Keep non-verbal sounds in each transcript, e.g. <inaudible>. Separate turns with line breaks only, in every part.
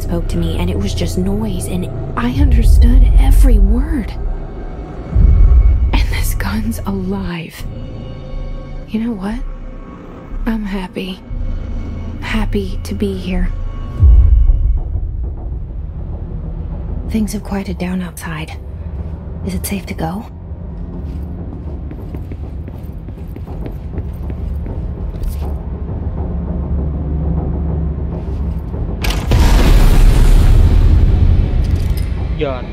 spoke to me, and it was just noise, and I understood every word. And this gun's alive. You know what? I'm happy. Happy to be here. Things have quieted down outside. Is it safe to go?
yard.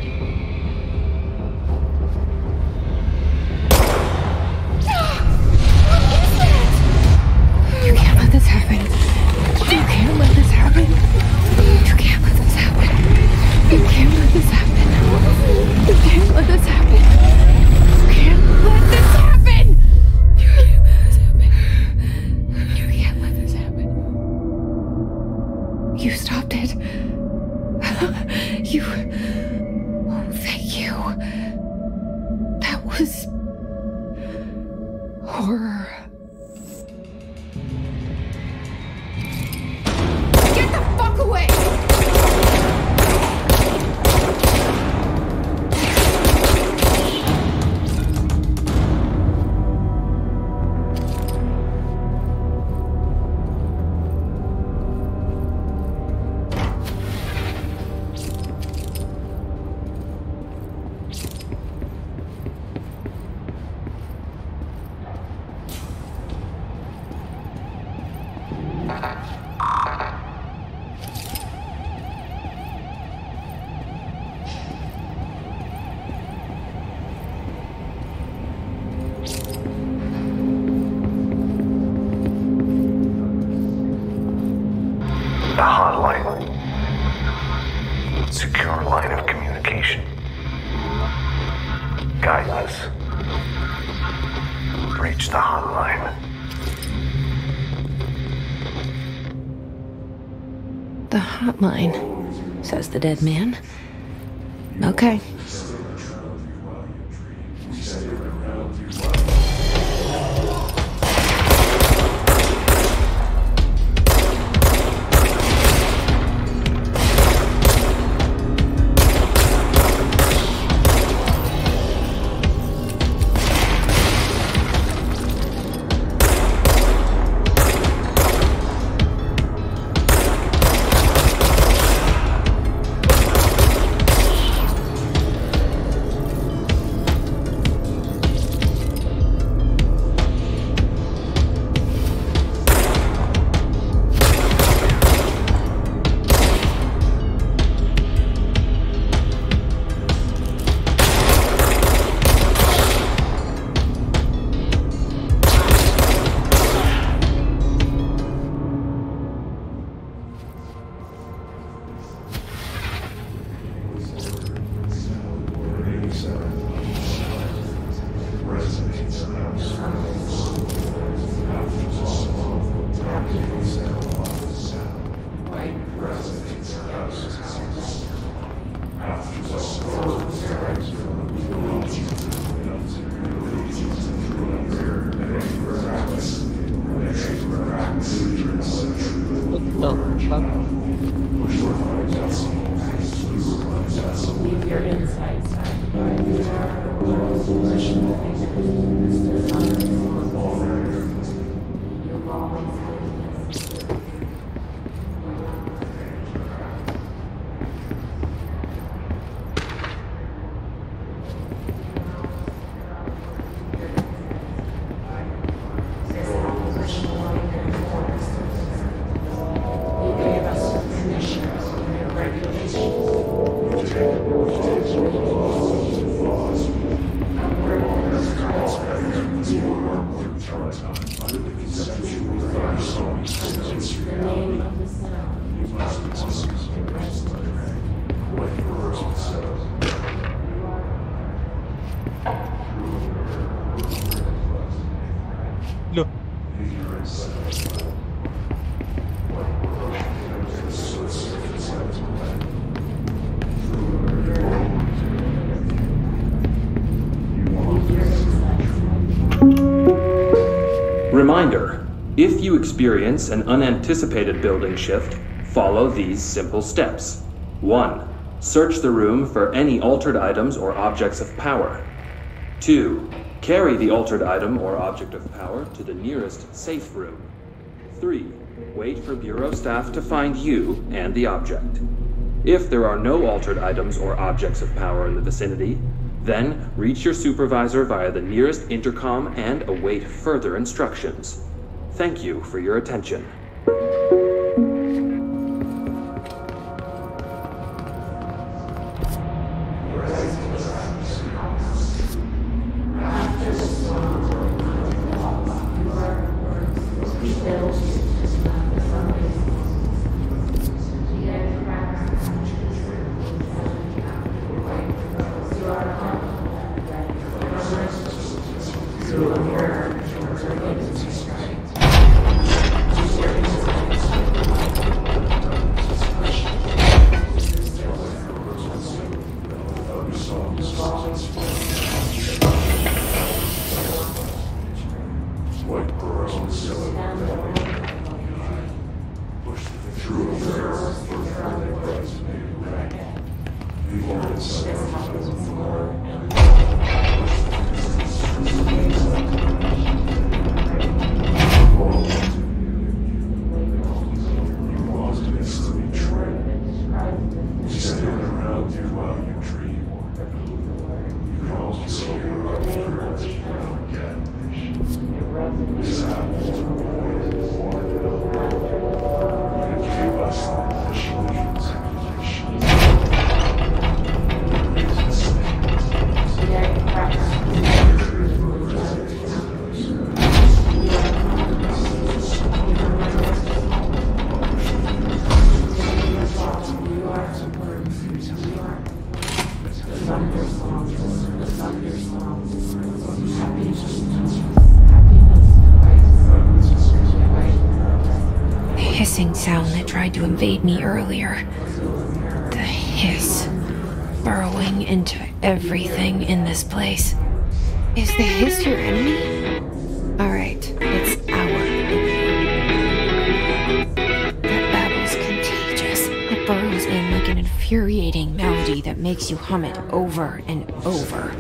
Reminder if you experience an unanticipated building shift, follow these simple steps. 1. Search the room for any altered items or objects of power. 2. Carry the altered item or object of power to the nearest safe room. 3. Wait for Bureau staff to find you and the object. If there are no altered items or objects of power in the vicinity, then reach your supervisor via the nearest intercom and await further instructions. Thank you for your attention.
Everything in this place. Is the hiss your enemy? Alright, it's our enemy. That babble's contagious. It burrows in like an infuriating melody that makes you hum it over and over.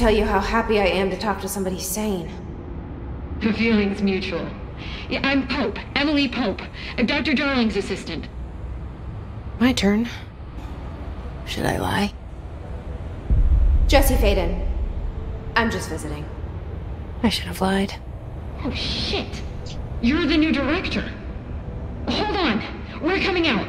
Tell you how happy I am to talk to somebody sane.
The feeling's mutual. Yeah, I'm Pope, Emily Pope, Dr. Darling's assistant.
My turn. Should I lie? Jesse Faden. I'm just visiting. I should have lied.
Oh shit! You're the new director. Hold on, we're coming out.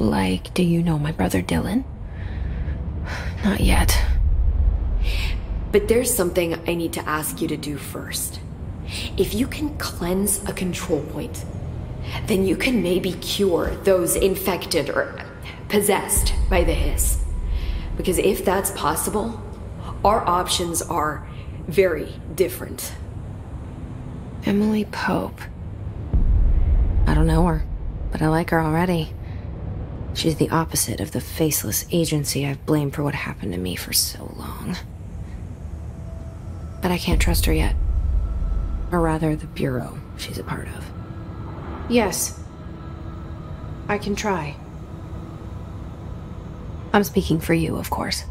Like, do you know my brother Dylan? Not yet.
But there's something I need to ask you to do first. If you can cleanse a control point, then you can maybe cure those infected or possessed by the hiss. Because if that's possible, our options are very different.
Emily Pope. I don't know her, but I like her already. She's the opposite of the faceless agency I've blamed for what happened to me for so long. But I can't trust her yet. Or rather, the Bureau she's a part of. Yes. I can try. I'm speaking for you, of course.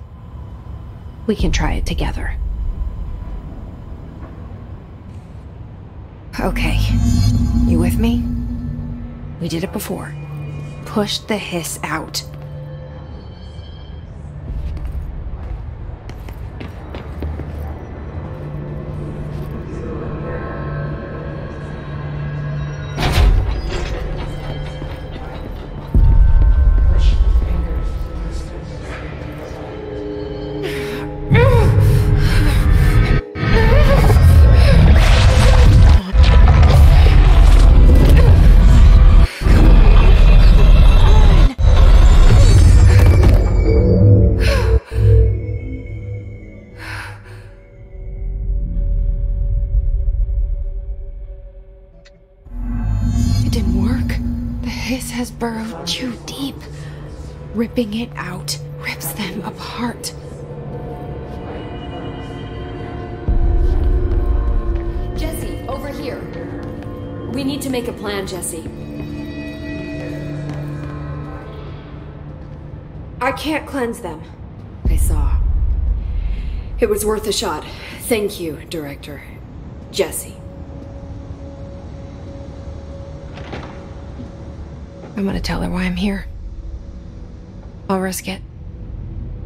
We can try it together. Okay. You with me? We did it before. Push the hiss out. Ripping it out rips them apart.
Jesse, over here. We need to make a plan, Jesse.
I can't cleanse them.
I saw. It was worth a shot. Thank you, Director. Jesse.
I'm gonna tell her why I'm here. I'll risk it.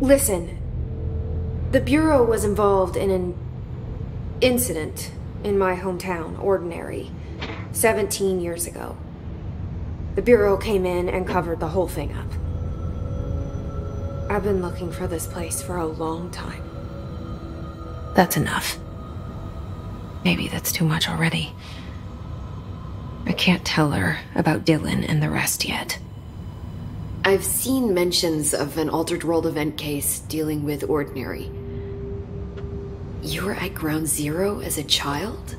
Listen.
The Bureau was involved in an incident in my hometown, Ordinary, 17 years ago. The Bureau came in and covered the whole thing up. I've been looking for this place for a long time.
That's enough. Maybe that's too much already. I can't tell her about Dylan and the rest yet.
I've seen mentions of an Altered World event case dealing with Ordinary. You were at Ground Zero as a child?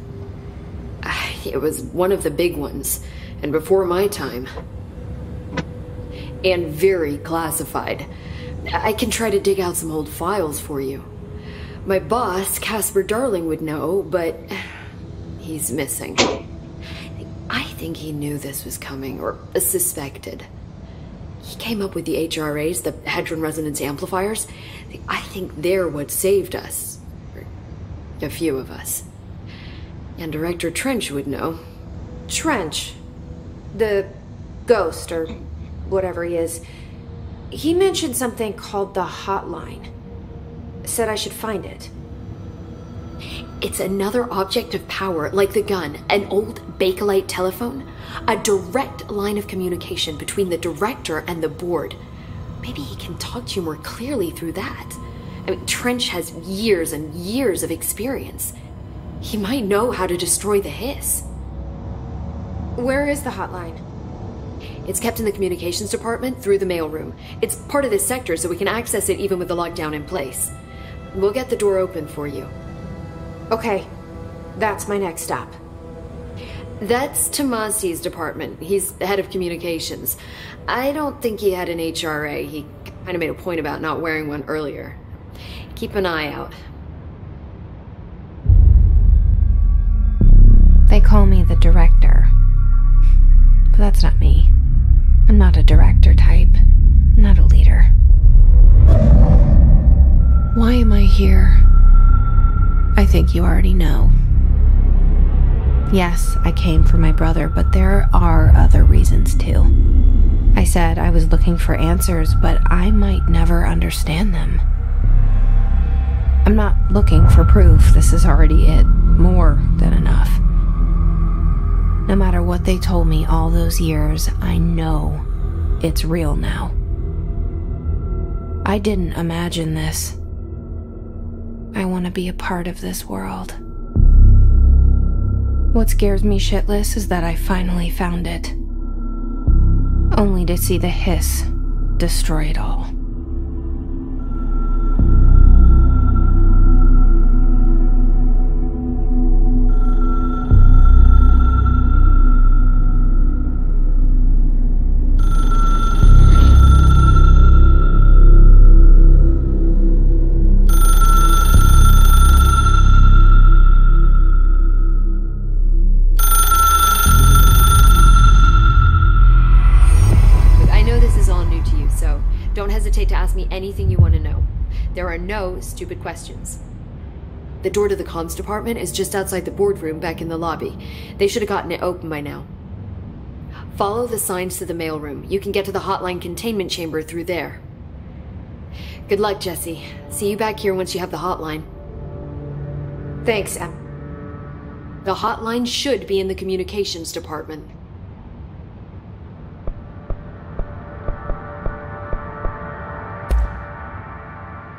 <sighs> It was one of the big ones, and before my time. And very classified. I can try to dig out some old files for you. My boss, Casper Darling, would know, but <sighs> he's missing. I think he knew this was coming, or suspected. He came up with the HRAs, the Hedron Resonance Amplifiers. I think they're what saved us. A few of us. And Director Trench would know.
Trench, the ghost, or whatever he is, he mentioned something called the hotline. Said I should find it.
It's another object of power, like the gun, an old Bakelite telephone, a direct line of communication between the director and the board. Maybe he can talk to you more clearly through that. I mean, Trench has years and years of experience. He might know how to destroy the hiss.
Where is the hotline?
It's kept in the communications department through the mailroom. It's part of this sector, so we can access it even with the lockdown in place. We'll get the door open for you.
Okay, that's my next stop.
That's Tommasi's department. He's the head of communications. I don't think he had an HRA. He kind of made a point about not wearing one earlier. Keep an eye out.
They call me the director. But that's not me. I'm not a director type. I'm not a leader. Why am I here? I think you already know. Yes, I came for my brother, but there are other reasons too. I said I was looking for answers, but I might never understand them. I'm not looking for proof, this is already it. More than enough. No matter what they told me all those years, I know it's real now. I didn't imagine this. I want to be a part of this world. What scares me shitless is that I finally found it. Only to see the hiss destroy it all.
Anything you want to know. There are no stupid questions. The door to the comms department is just outside the boardroom back in the lobby. They should have gotten it open by now. Follow the signs to the mailroom. You can get to the hotline containment chamber through there. Good luck, Jesse. See you back here once you have the hotline.
Thanks, Em.
The hotline should be in the communications department.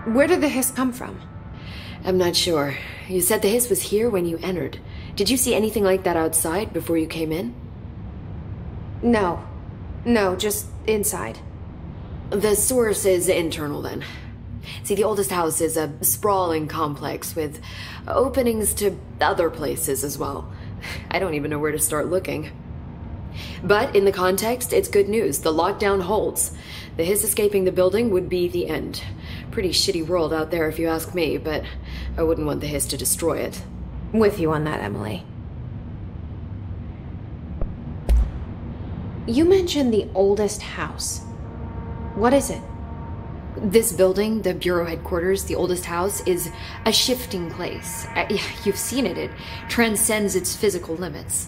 Where did the hiss come from?
I'm not sure. You said the hiss was here when you entered. Did you see anything like that outside before you came in?
No. No, just inside.
The source is internal then. See, the oldest house is a sprawling complex with openings to other places as well. I don't even know where to start looking. But in the context, it's good news. The lockdown holds. The hiss escaping the building would be the end. Pretty shitty world out there if you ask me, but I wouldn't want the hiss to destroy it.
I'm With you on that, Emily. You mentioned the oldest house. What is it?
This building, the Bureau headquarters, the oldest house, is a shifting place. Uh, you've seen it. It transcends its physical limits.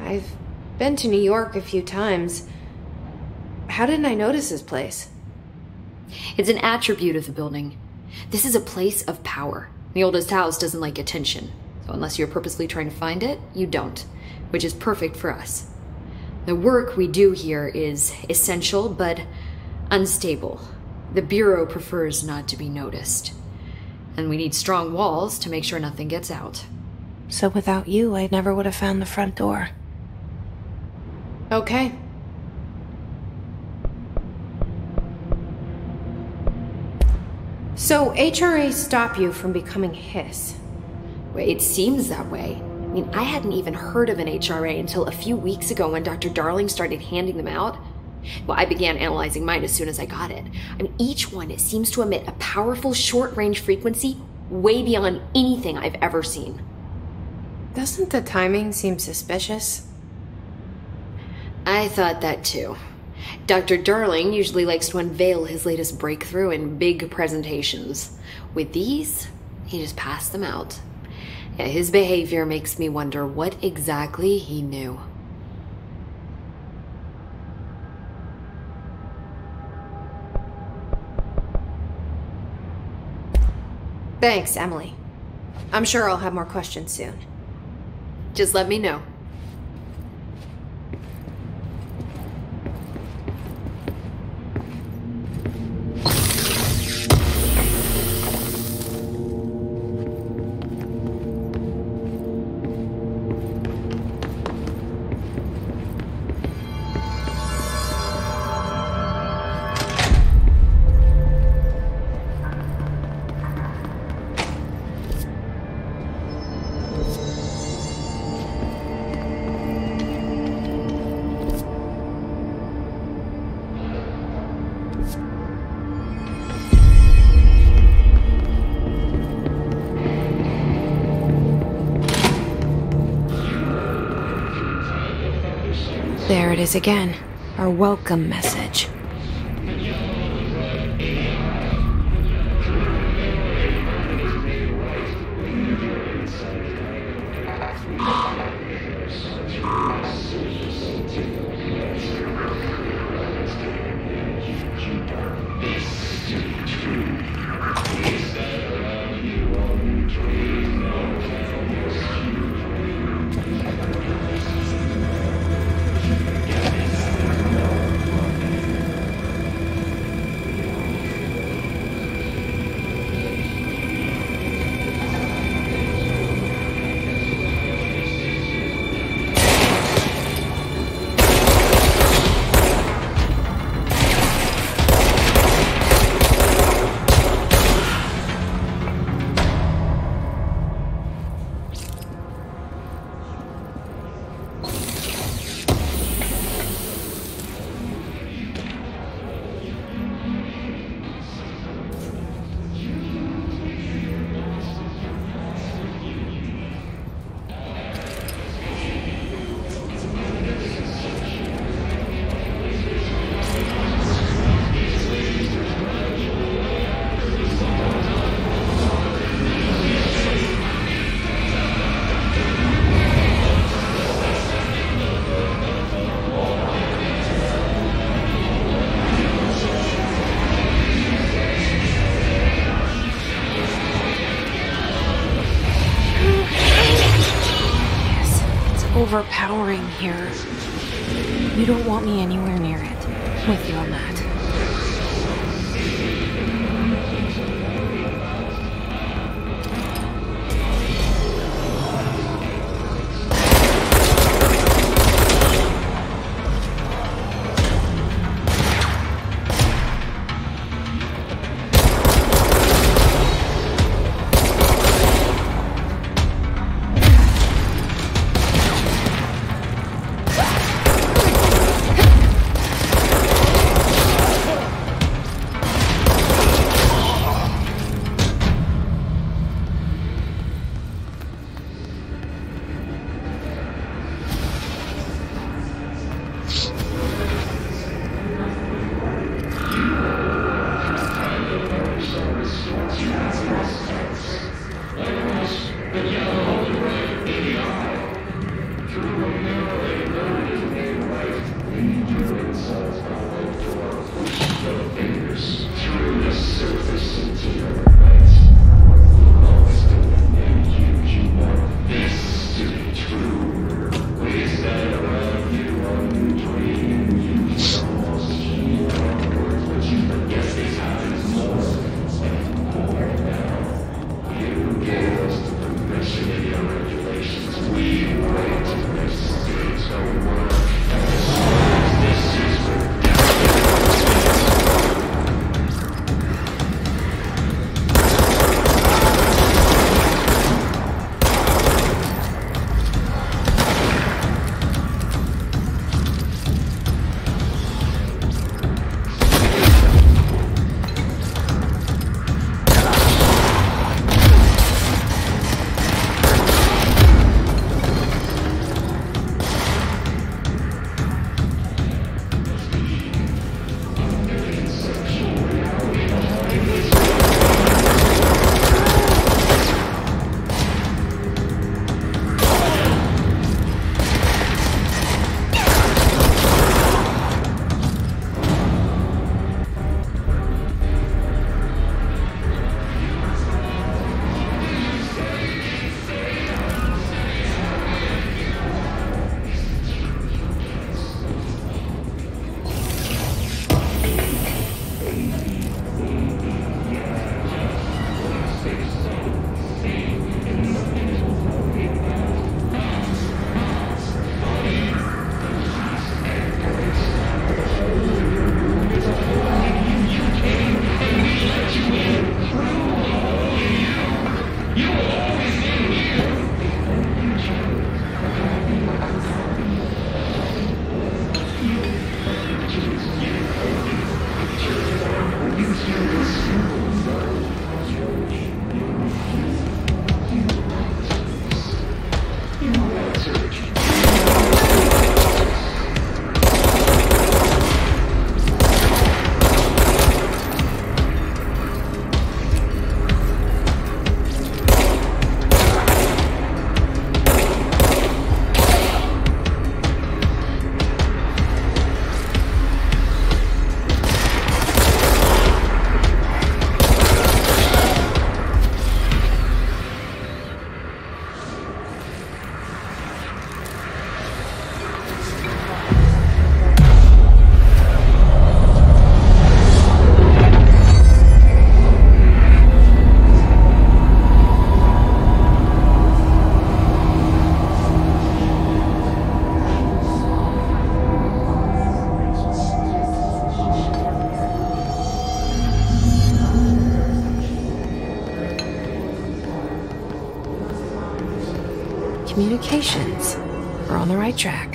I've been to New York a few times. How didn't I notice this place?
It's an attribute of the building. This is a place of power. The oldest house doesn't like attention. So unless you're purposely trying to find it, you don't, which is perfect for us. The work we do here is essential but unstable. The Bureau prefers not to be noticed. And we need strong walls to make sure nothing gets out.
So without you, I never would have found the front door.
Okay. So HRA stop you from becoming Hiss.
Well, It seems that way. I mean, I hadn't even heard of an HRA until a few weeks ago when Dr. Darling started handing them out. Well, I began analyzing mine as soon as I got it. I mean, each one it seems to emit a powerful short-range frequency way beyond anything I've ever seen.
Doesn't the timing seem suspicious?
I thought that too. Dr. Darling usually likes to unveil his latest breakthrough in big presentations. With these, he just passed them out. Yeah, his behavior makes me wonder what exactly he knew.
Thanks, Emily. I'm sure I'll have more questions soon.
Just let me know.
It is again. Our welcome message. Here.
Communications. We're on the right track.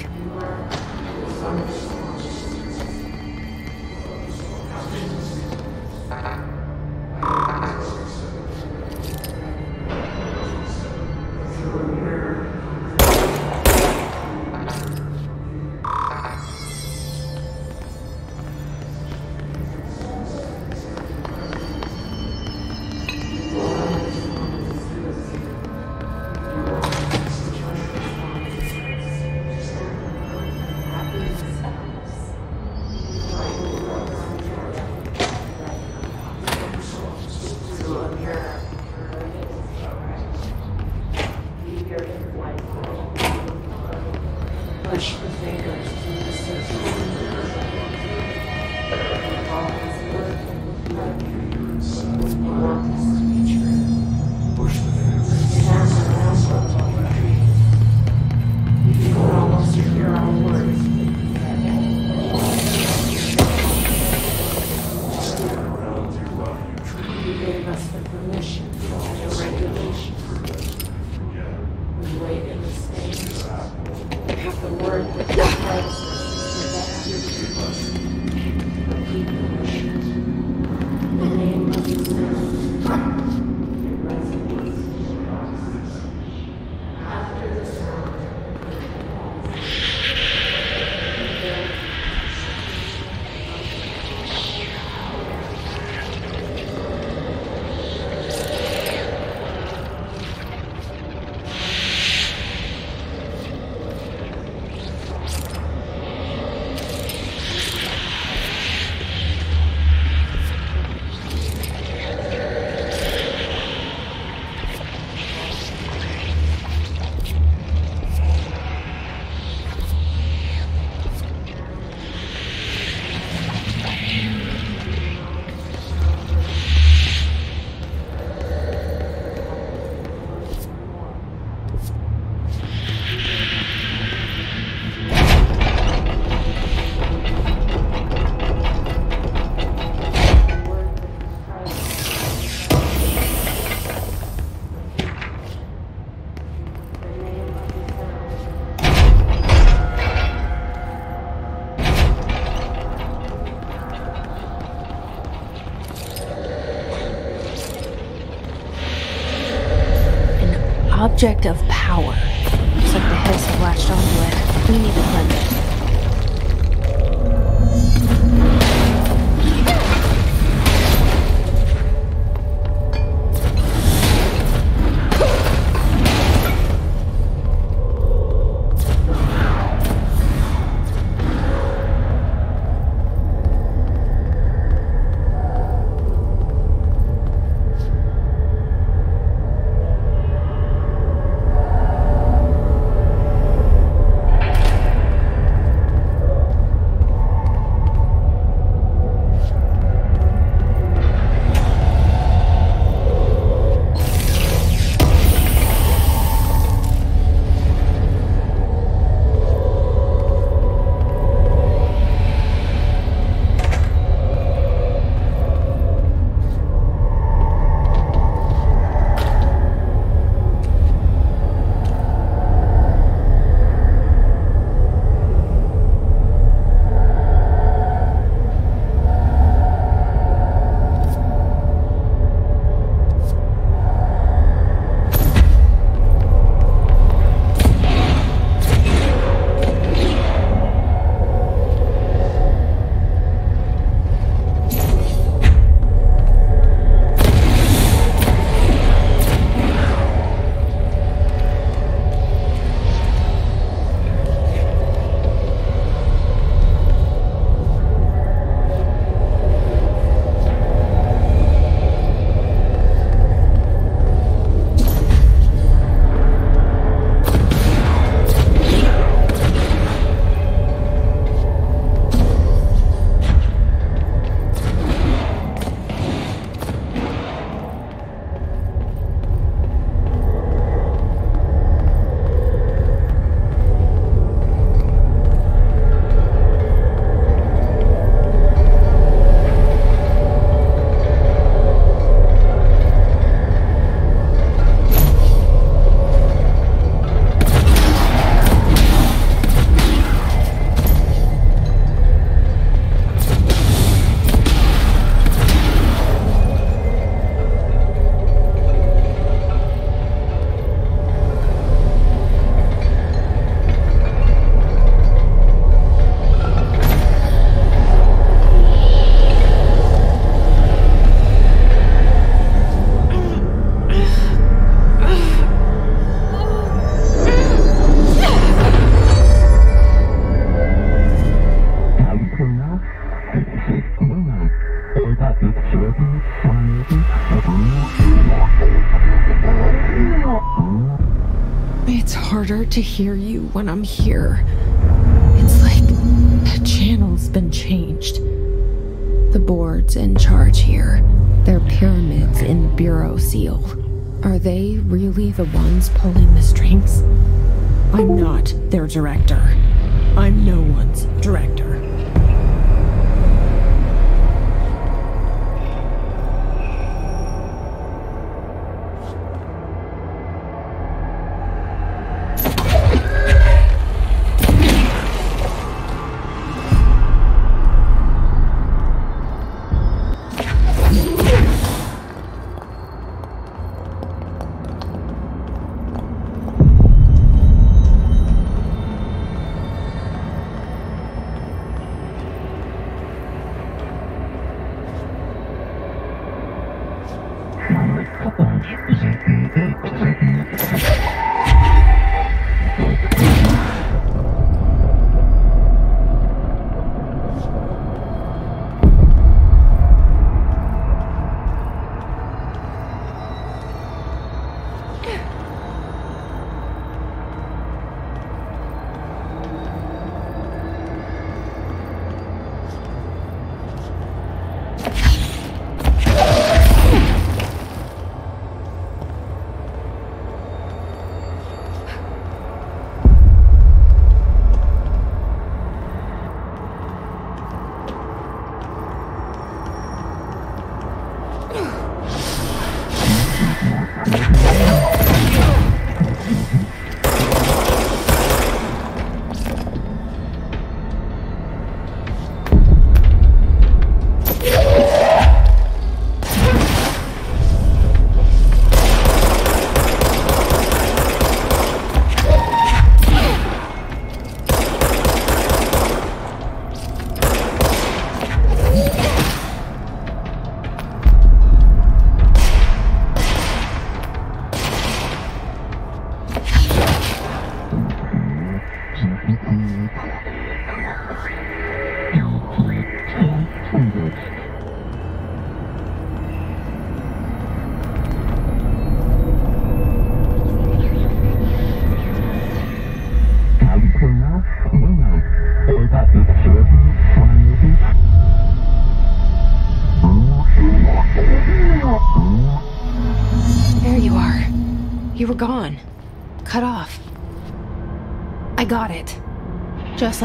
Object of power. Looks like the heads have latched onto it. We need to cleanse it. To hear you when I'm here. It's like the channel's been changed. The board's in charge here. They're pyramids in the Bureau seal. Are they really the ones pulling the strings? I'm not their director.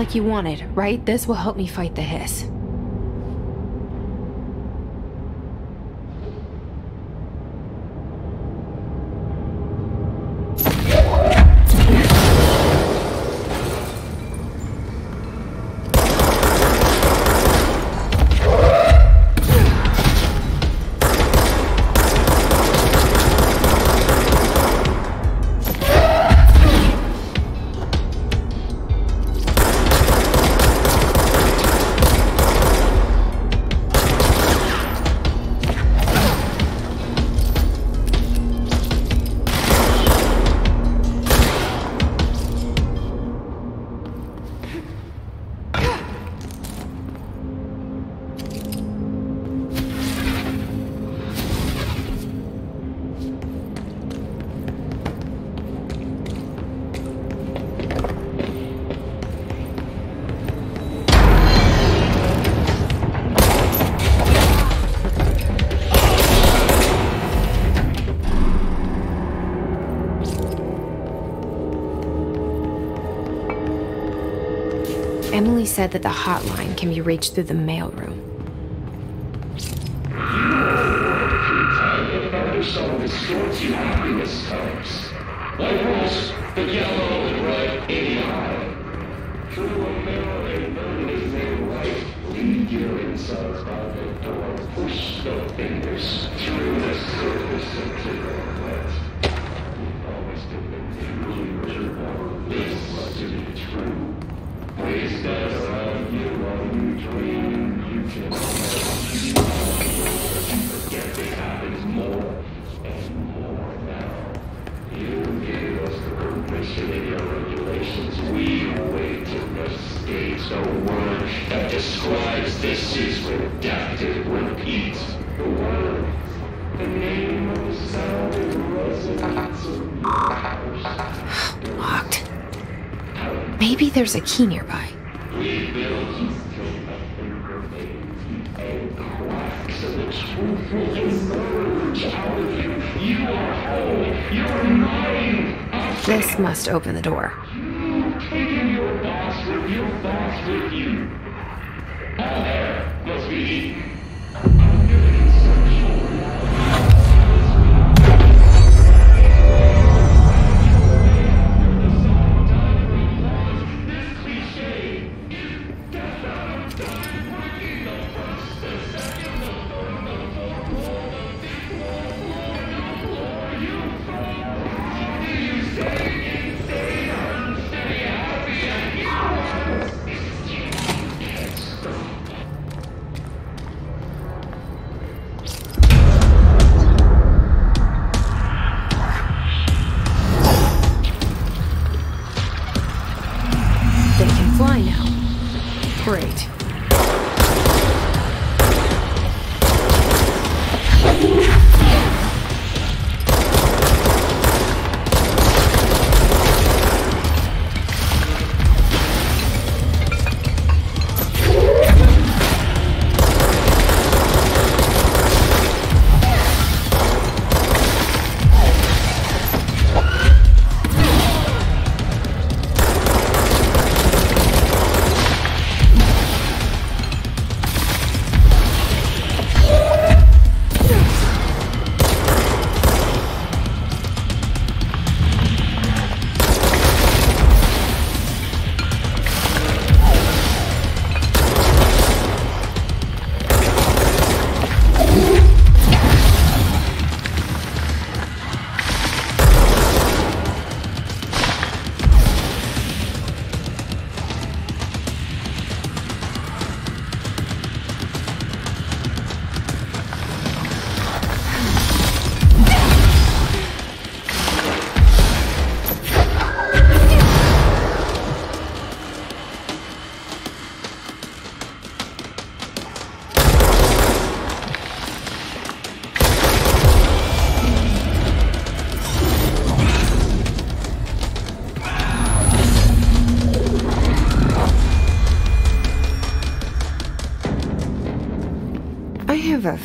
Like you wanted, right? This will help me fight the hiss. Said that the hotline can be reached through the mailroom.
colors. Like rose, the yellow
Maybe there's a key nearby. This must open the door.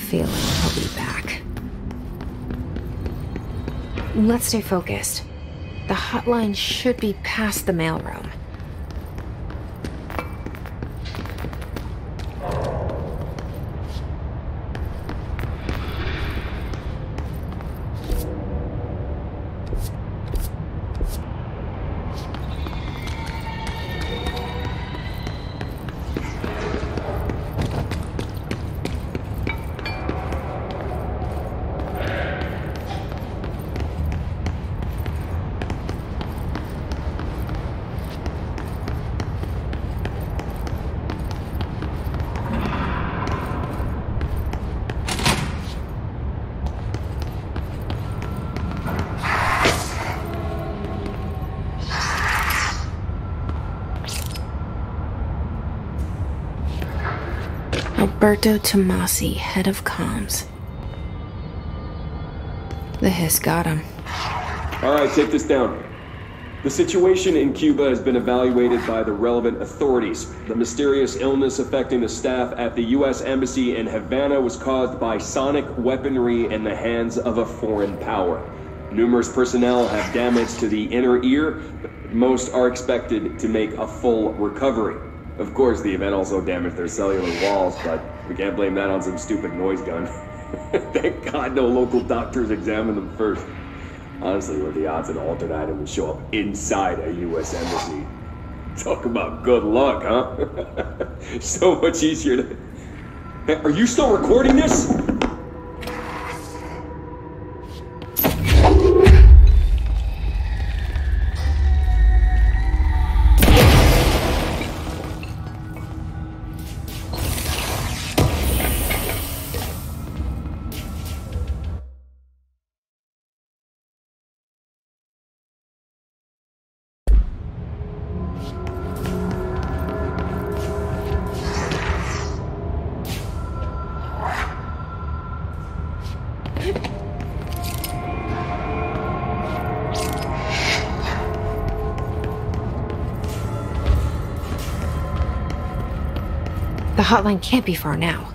Feeling he'll be back. Let's stay focused. The hotline should be past the mailroom. Alberto Tommasi, head of comms. The hiss got him.
All right, take this down. The situation in Cuba has been evaluated by the relevant authorities. The mysterious illness affecting the staff at the U.S. Embassy in Havana was caused by sonic weaponry in the hands of a foreign power. Numerous personnel have damage to the inner ear, but most are expected to make a full recovery. Of course, the event also damaged their cellular walls, but can't blame that on some stupid noise gun. <laughs> Thank God no local doctors examined them first. Honestly, what are the odds an altered item would show up inside a U.S. embassy? Talk about good luck, huh? <laughs> so much easier to. Are you still recording this?
Hotline can't be far now.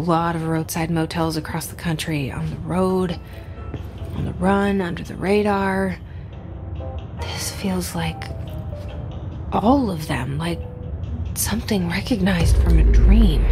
Lot of roadside motels across the country, on the road, on the run, under the radar. This feels like all of them, like something recognized from a dream.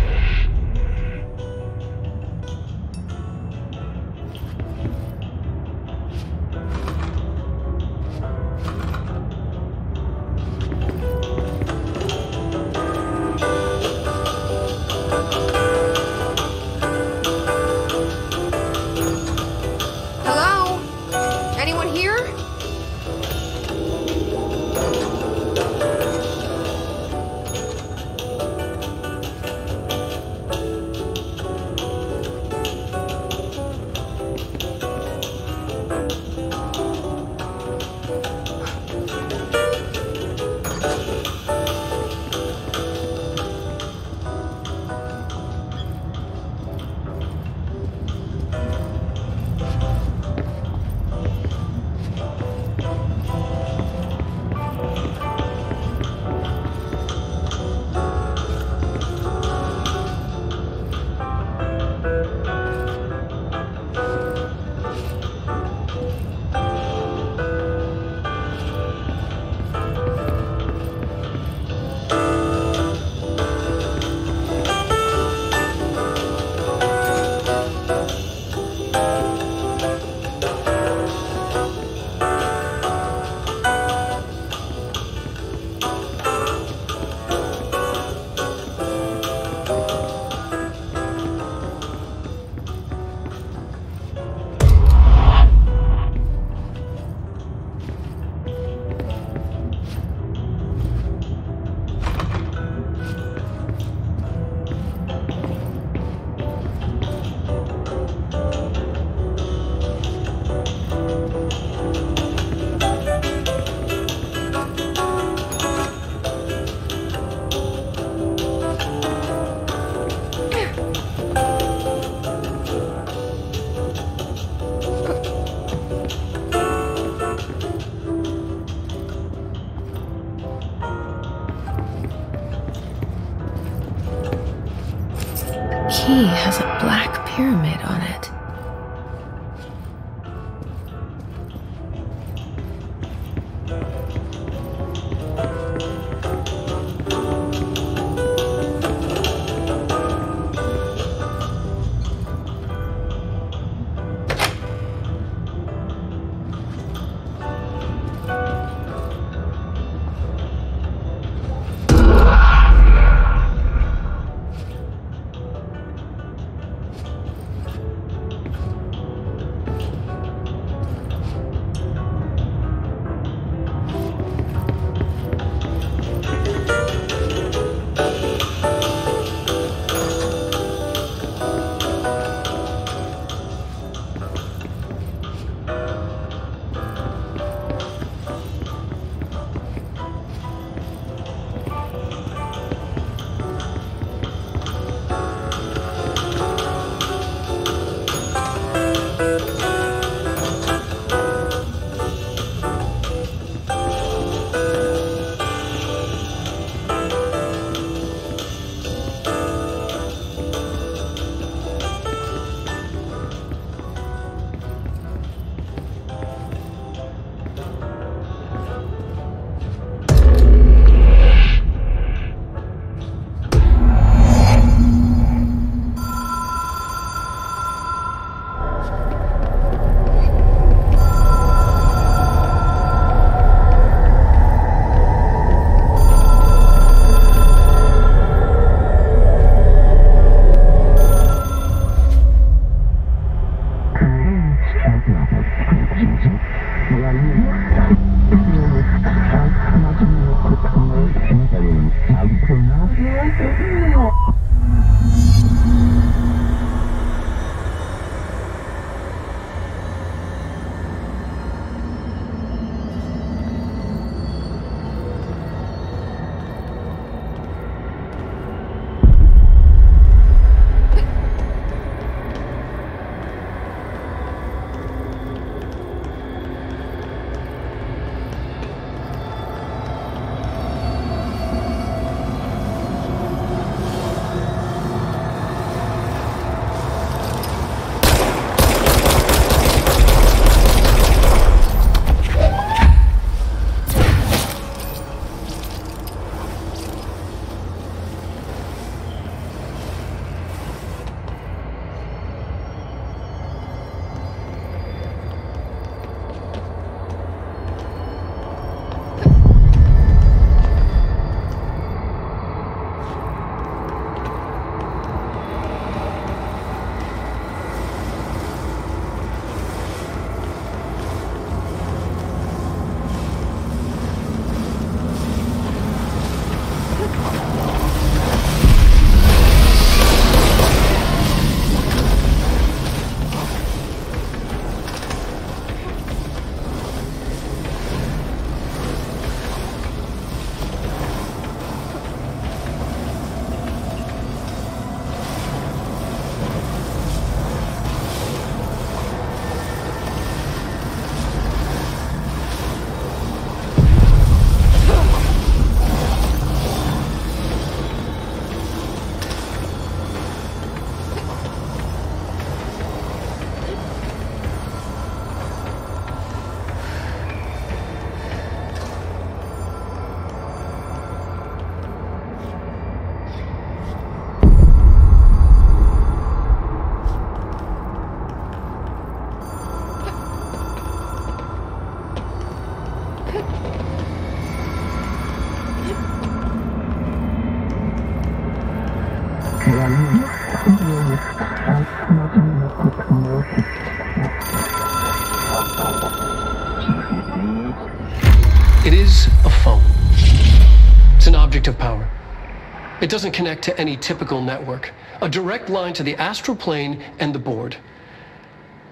It
doesn't connect to any typical network. A direct line to the astral plane and the board.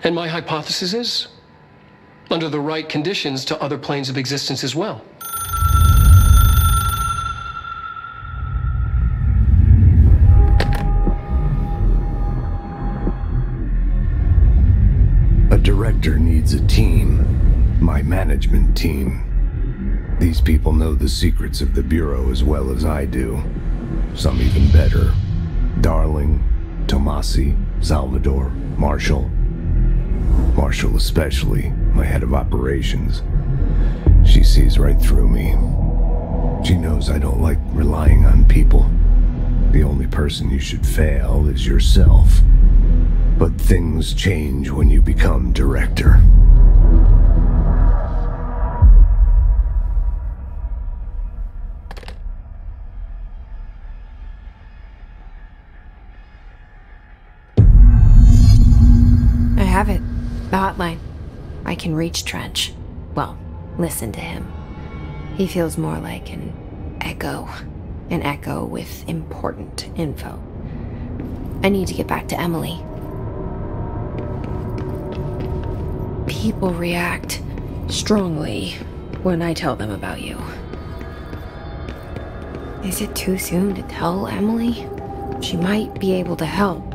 And my hypothesis is, under the right conditions, to other planes of existence as well.
A director needs a team. My management team. These people know the secrets of the Bureau as well as I do. Some even better. Darling, Tommasi, Salvador, Marshall. Marshall especially, my head of operations. She sees right through me. She knows I don't like relying on people. The only person you should fail is yourself. But things change when you become director.
He feels more like an echo. An echo with important info. I need to get back to Emily. People react strongly when I tell them about you. Is it too soon to tell Emily? She might be able to help.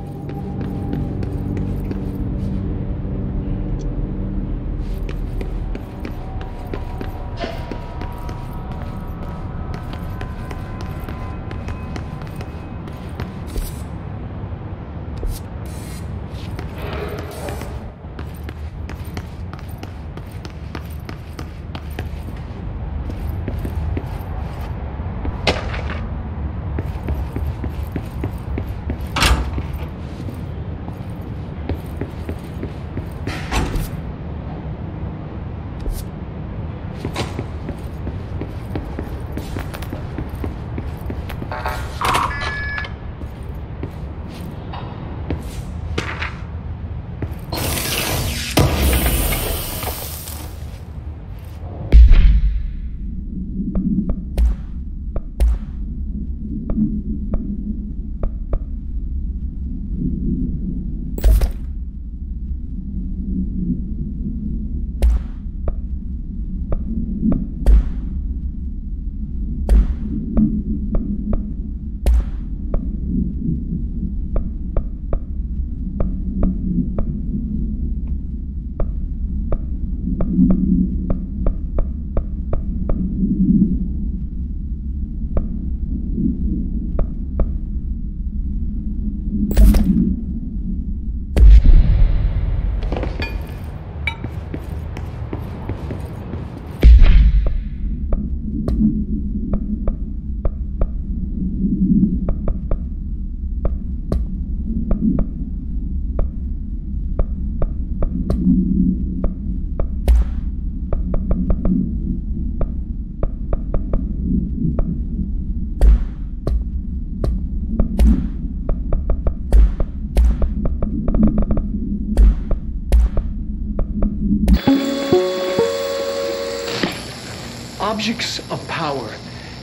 Objects of power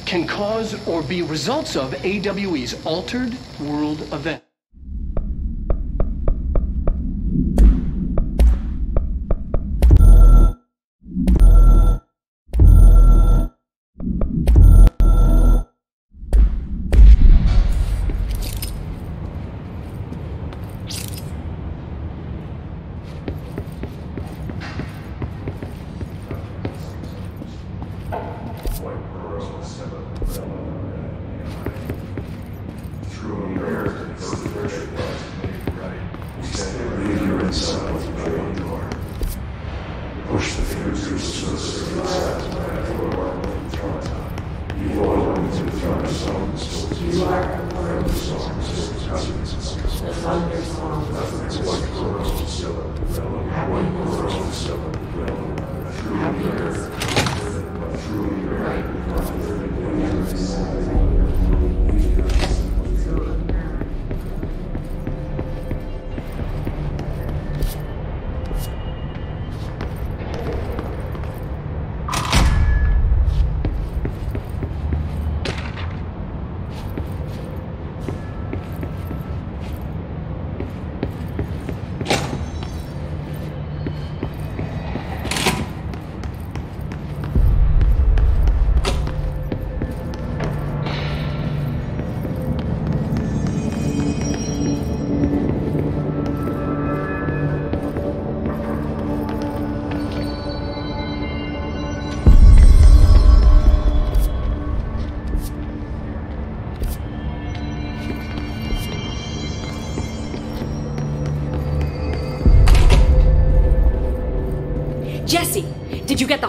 can cause or be results of AWE's altered world event.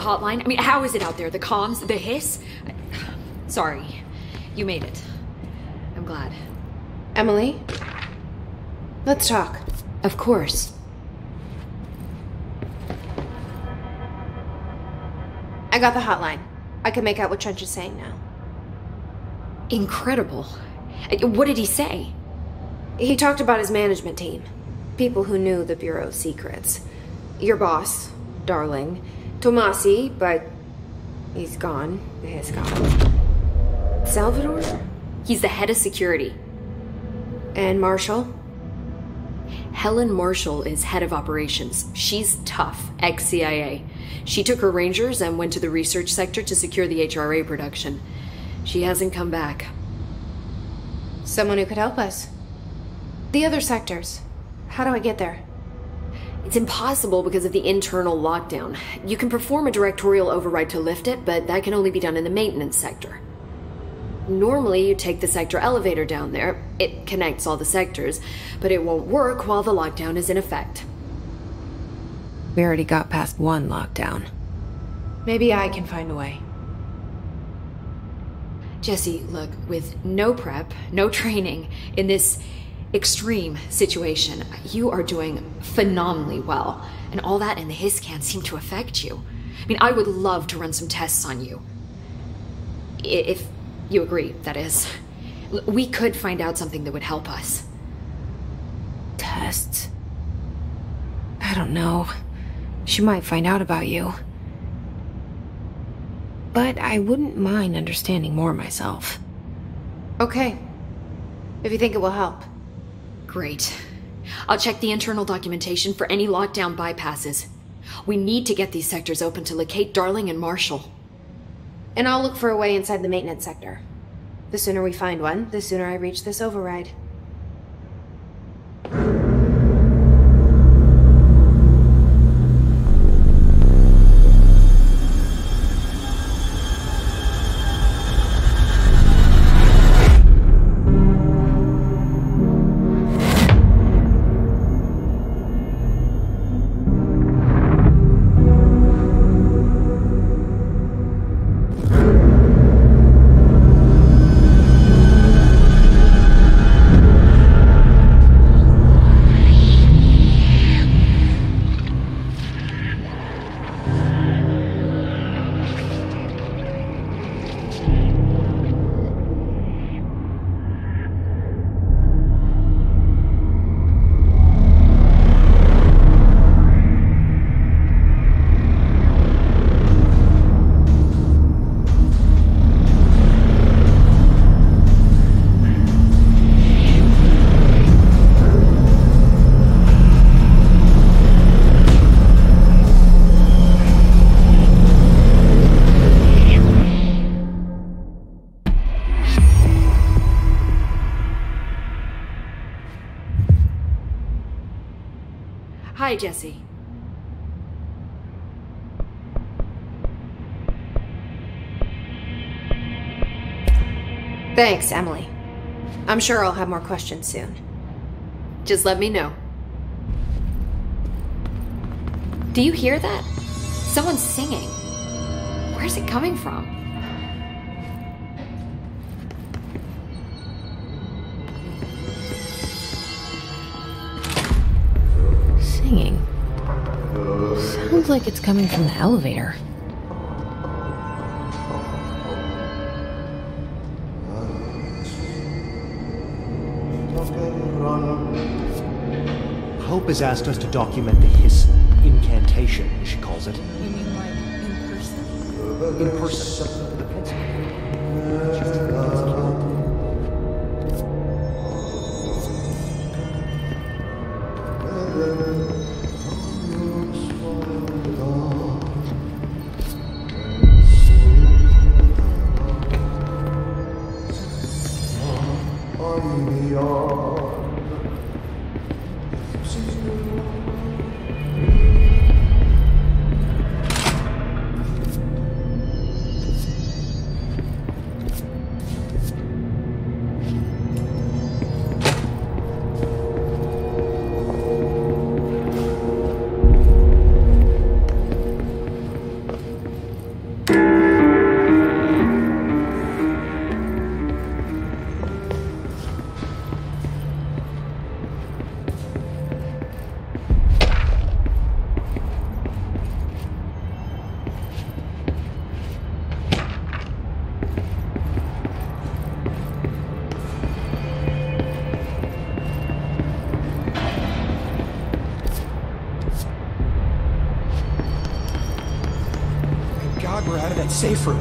Hotline? I mean, how is it out there? The comms, the hiss? Sorry, you made it. I'm glad.
Emily? Let's talk.
Of course.
I got the hotline. I can make out what Trench is saying now.
Incredible. What did he say?
He talked about his management team. People who knew the Bureau's secrets. Your boss, Darling. Tommasi, but he's gone. He's gone. Salvador?
He's the head of security.
And Marshall?
Helen Marshall is head of operations. She's tough, ex CIA. She took her Rangers and went to the research sector to secure the HRA production. She hasn't come back.
Someone who could help us. The other sectors. How do I get there?
It's impossible because of the internal lockdown. You can perform a directorial override to lift it, but that can only be done in the maintenance sector. Normally, you take the sector elevator down there. It connects all the sectors, but it won't work while the lockdown is in effect.
We already got past one lockdown. Maybe I can find a way.
Jesse, look, with no prep, no training, in this extreme situation, you are doing phenomenally well. And all that and the hiss can't seem to affect you. I mean, I would love to run some tests on you. If you agree, that is. We could find out something that would help us.
Tests? I don't know. She might find out about you. But I wouldn't mind understanding more myself. Okay. If you think it will help.
Great. I'll check the internal documentation for any lockdown bypasses. We need to get these sectors open to locate Darling and Marshall.
And I'll look for a way inside the maintenance sector. The sooner we find one, the sooner I reach this override.
Jesse.
Thanks, Emily. I'm sure I'll have more questions soon.
Just let me know. Do you hear that? Someone's singing. Where's it coming from?
Singing. Sounds like it's coming from the elevator.
Hope has asked us to document the hiss incantation, she calls it.
You mean like in person?
In person.
We're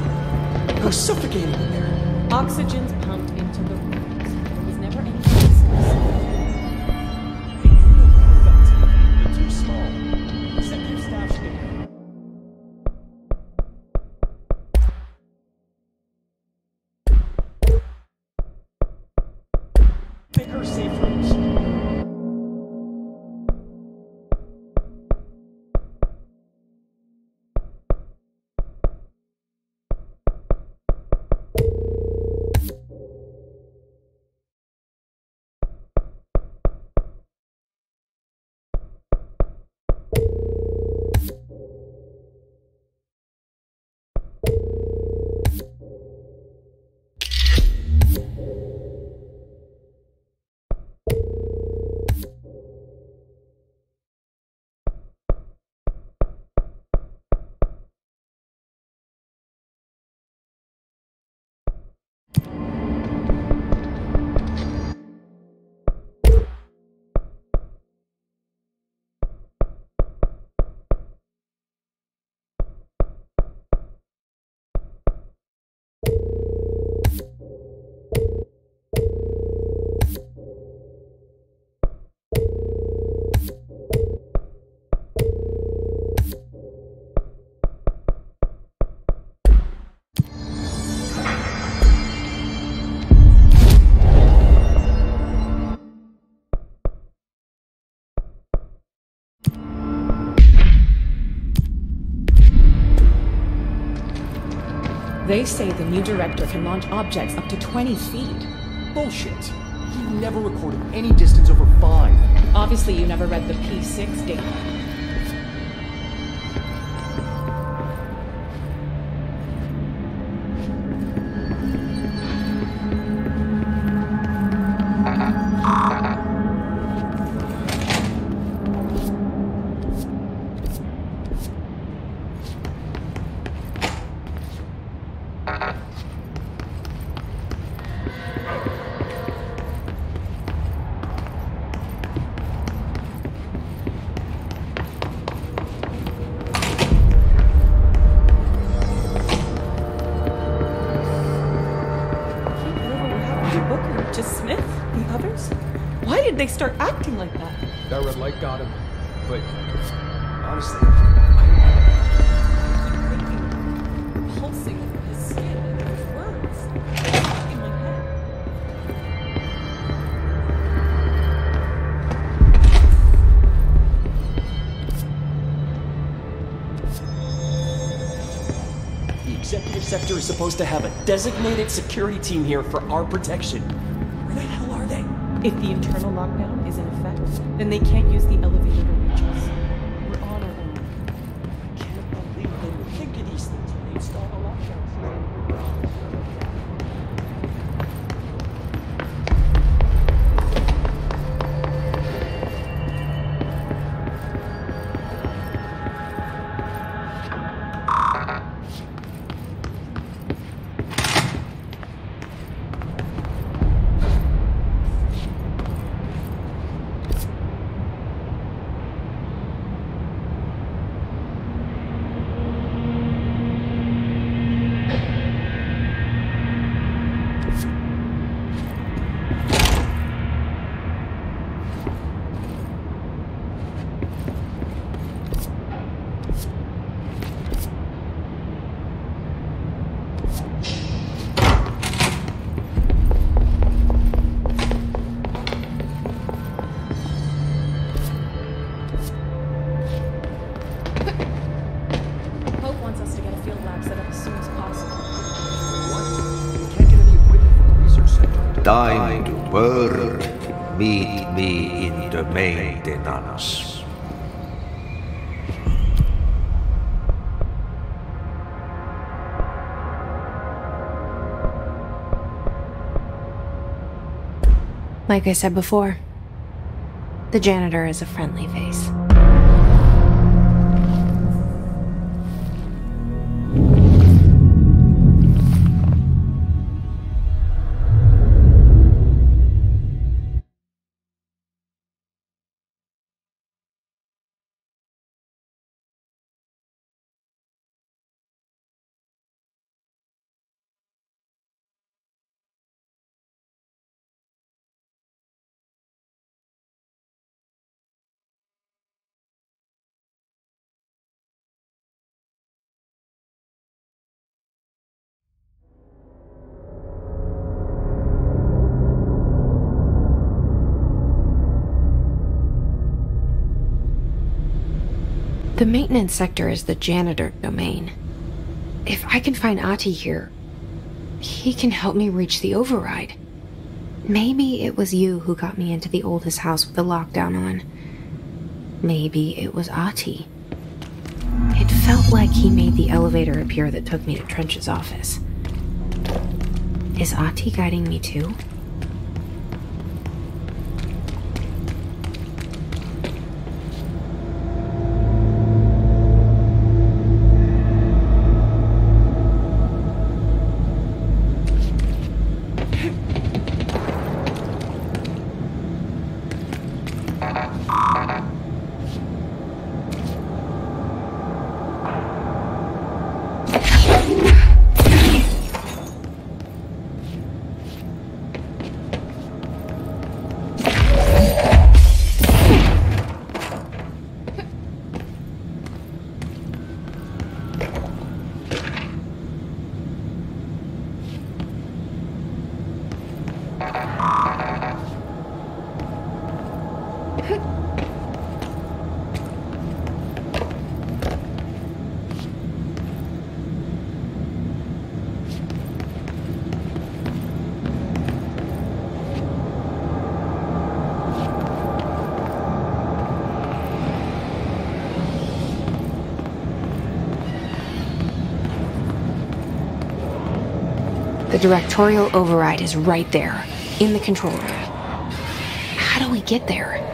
They say the new director can launch objects up to 20 feet.
Bullshit. He never recorded any distance over five.
Obviously, you never read the P6 data.
Supposed to have a designated security team here for our protection. Where the hell are they?
If the internal lockdown is in effect, then they can't
Like I said before, the janitor is a friendly face. The maintenance sector is the janitor domain. If I can find Ahti here, he can help me reach the override. Maybe it was you who got me into the oldest house with the lockdown on. Maybe it was Ahti. It felt like he made the elevator appear that took me to Trench's office. Is Ahti guiding me too? The directorial override is right there, in the control room. How do we get there?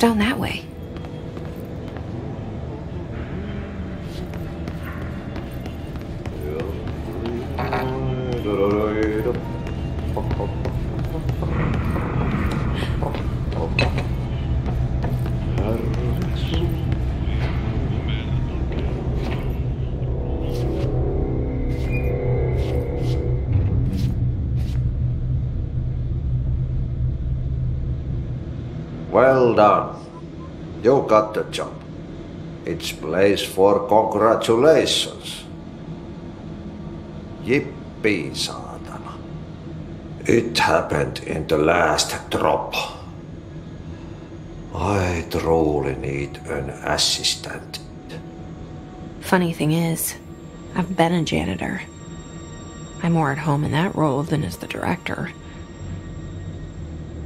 Down that way?
Well done. You got the job. It's place for congratulations. Yippee, saatana. It happened in the last drop. I truly need an assistant.
Funny thing is, I've been a janitor. I'm more at home in that role than as the director.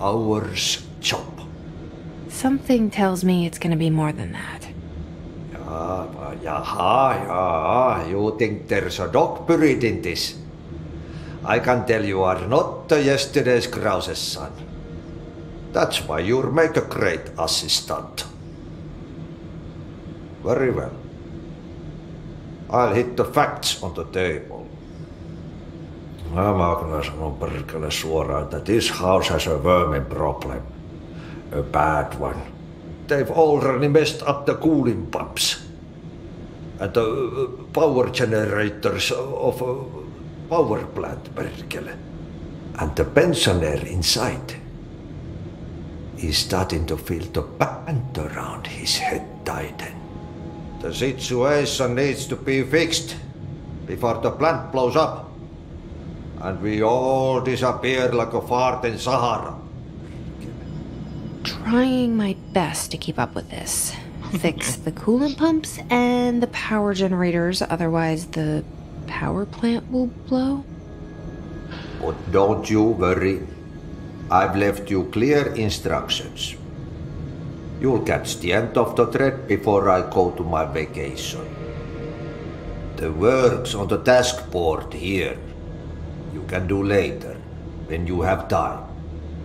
hours job.
Something tells me it's gonna be more than that.
Ah, ah, ja, jaha, ja, ah, you think there's a dog buried in this? I can tell you are not the yesterday's Krause's son. That's why you'll make a great assistant. Very well. I'll hit the facts on the table. Mä kyllä sanon perkele suoraan, että this house has a vermin problem. A bad one. They've already messed up the cooling pumps. And the uh, power generators of a power plant, perkele. And the pensioner inside is starting to feel the band around his head tighten. The situation needs to be fixed before the plant blows up. And we all disappear like a fart in Sahara.
Trying my best to keep up with this. Fix the coolant pumps and the power generators, otherwise, the power plant will blow.
But don't you worry. I've left you clear instructions. You'll catch the end of the thread before I go to my vacation. The work's on the task board here. You can do later, when you have time.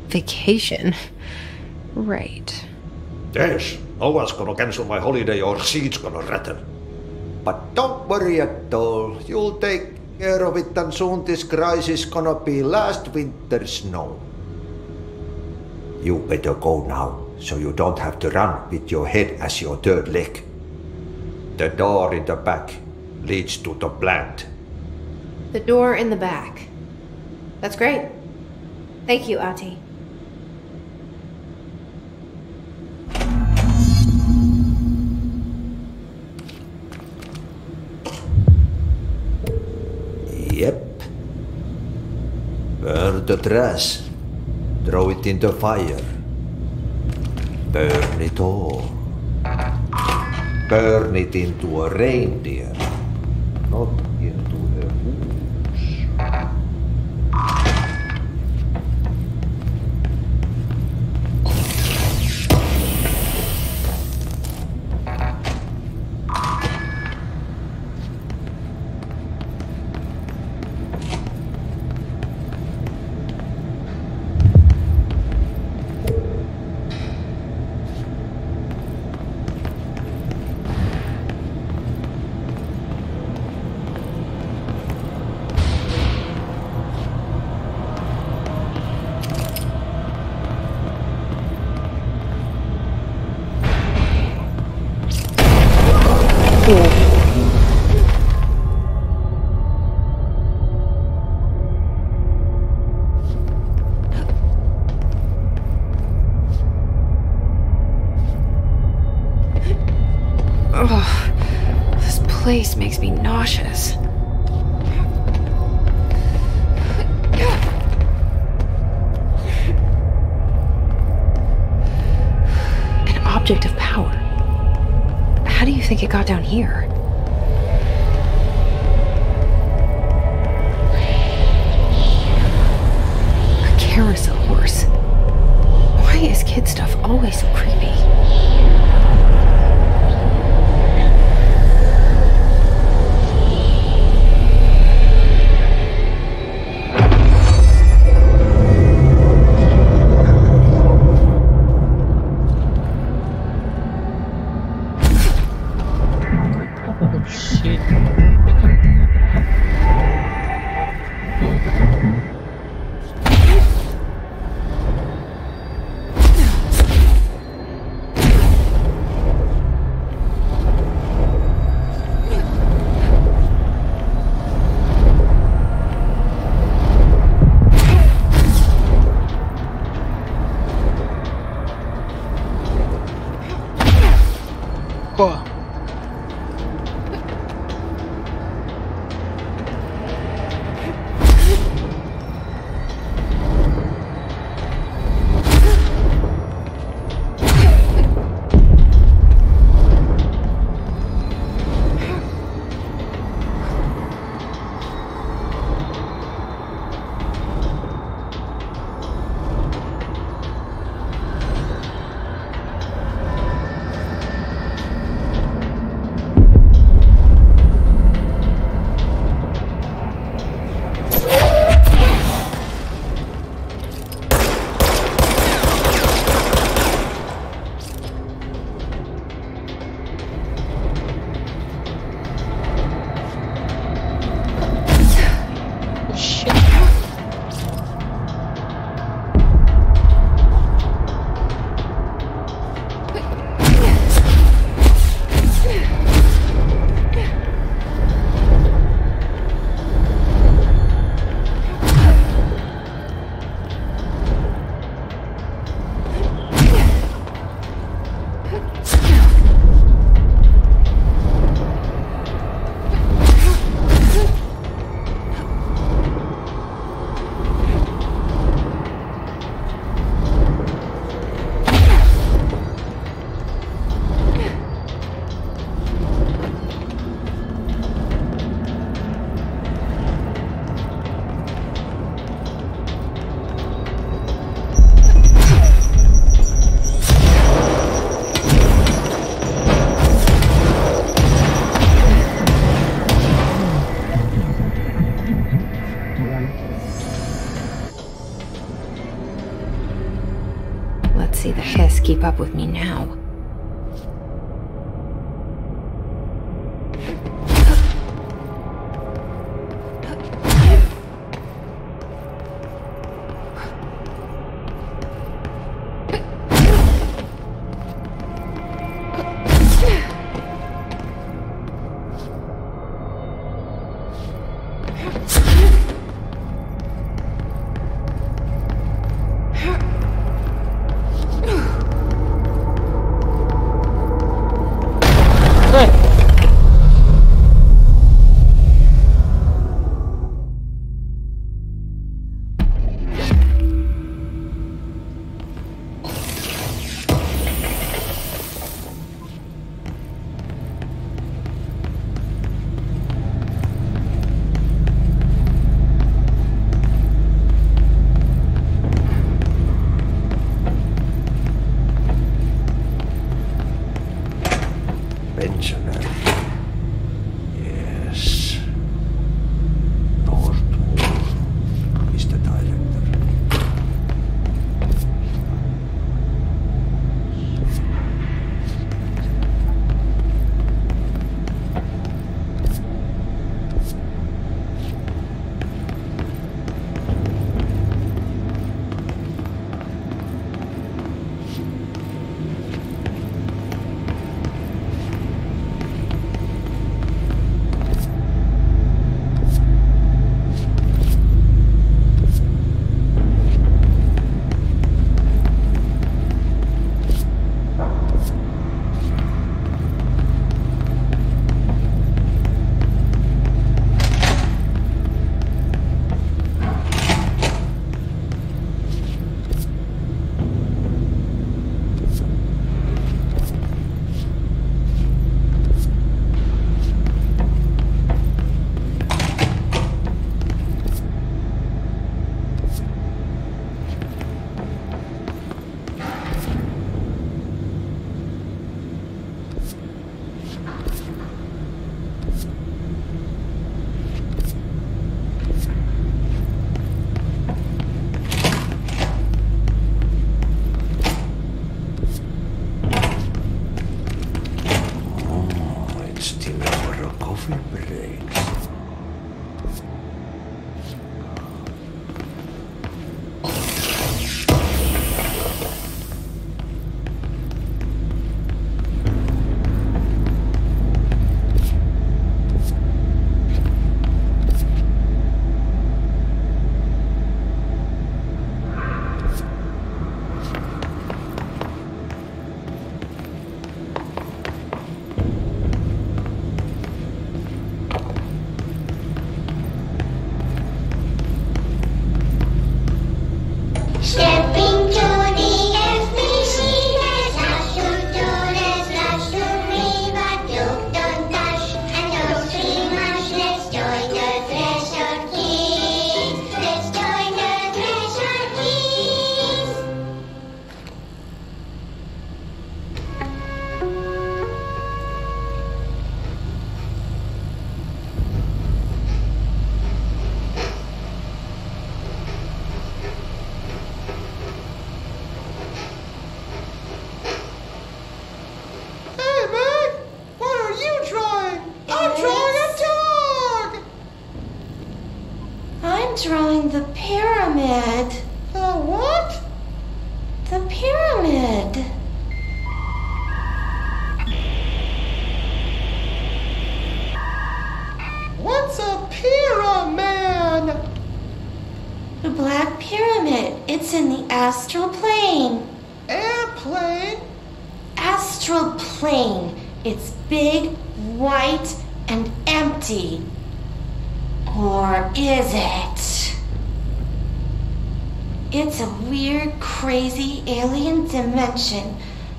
Vacation? Right.
Yes, no one's gonna cancel my holiday or seat's gonna rattle. But don't worry at all. You'll take care of it and soon this crisis gonna be last winter's snow. You better go now, so you don't have to run with your head as your third leg. The door in the back leads to the plant.
The door in the back. That's great. Thank you, Ahti.
Yep. Burn the trash. Throw it in the fire. Burn it all. Burn it into a reindeer, not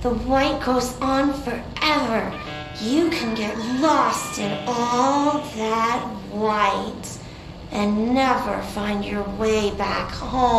The
white goes on forever. You can get lost in all that white and never find your way back home.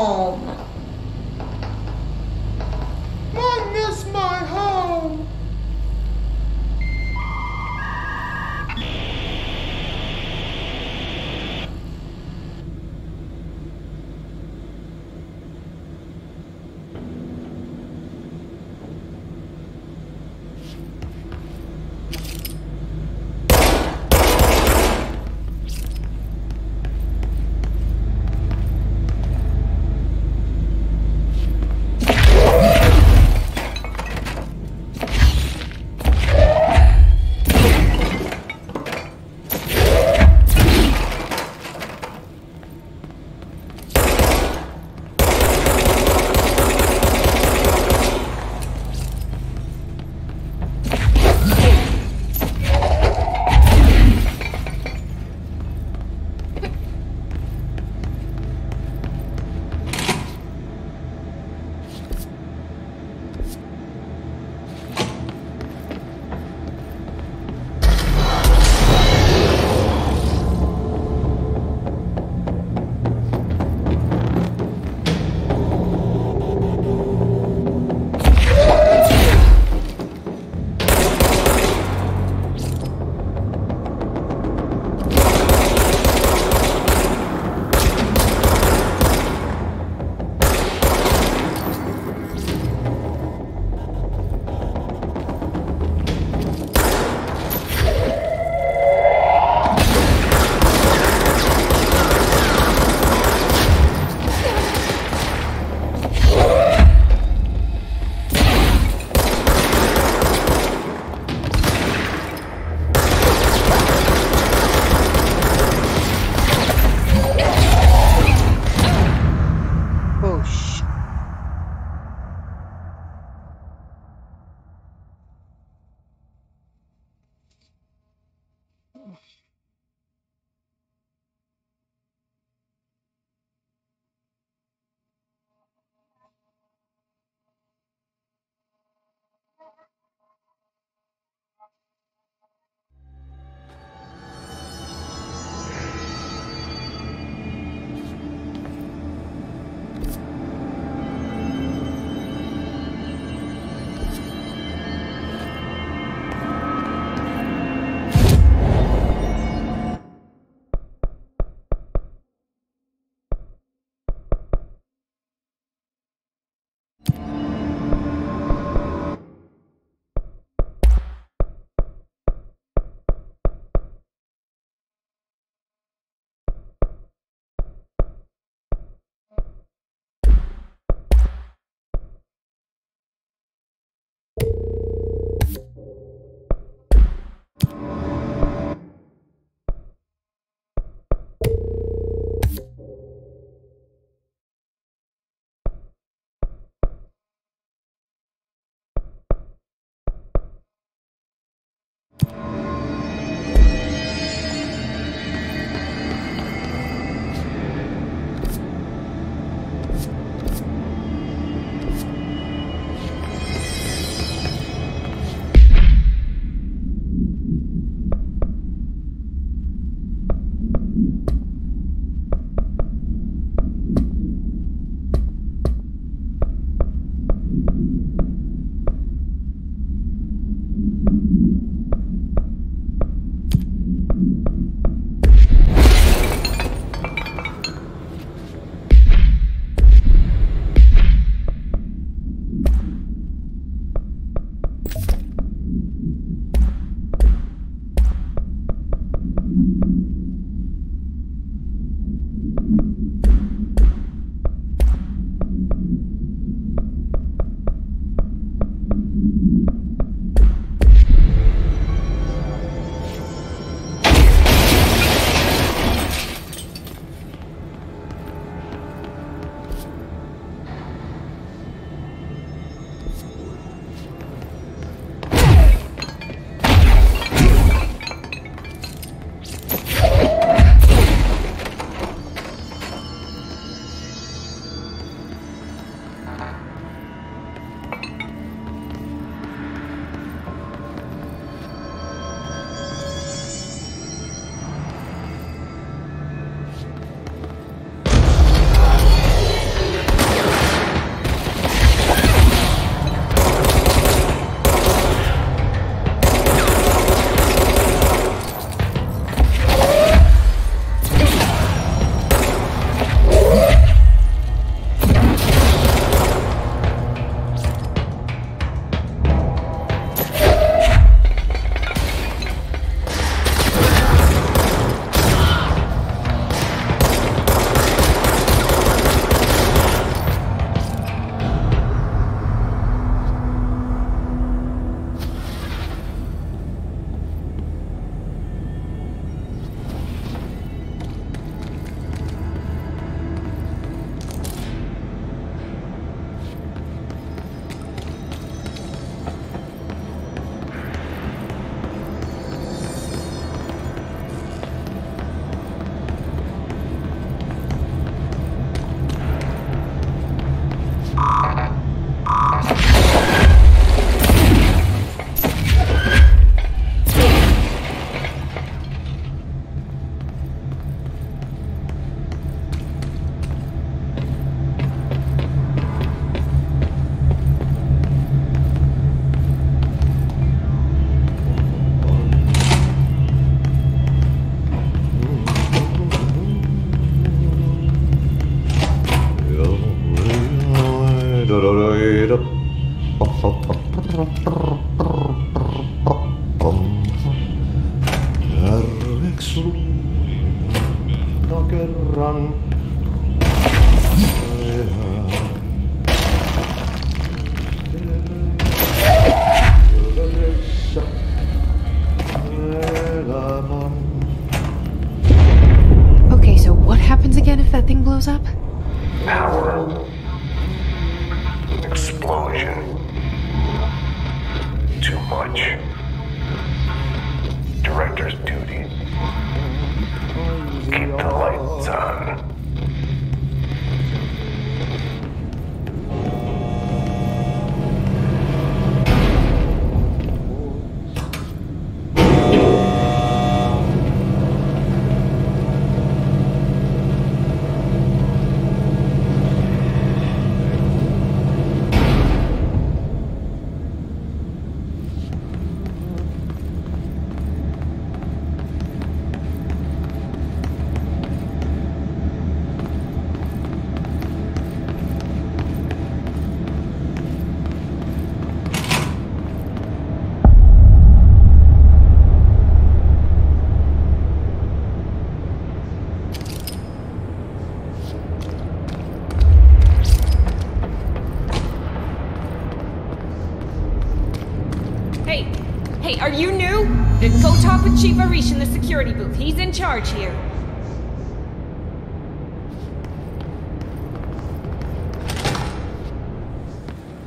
Go talk with Chief Arish in the security booth. He's in charge here.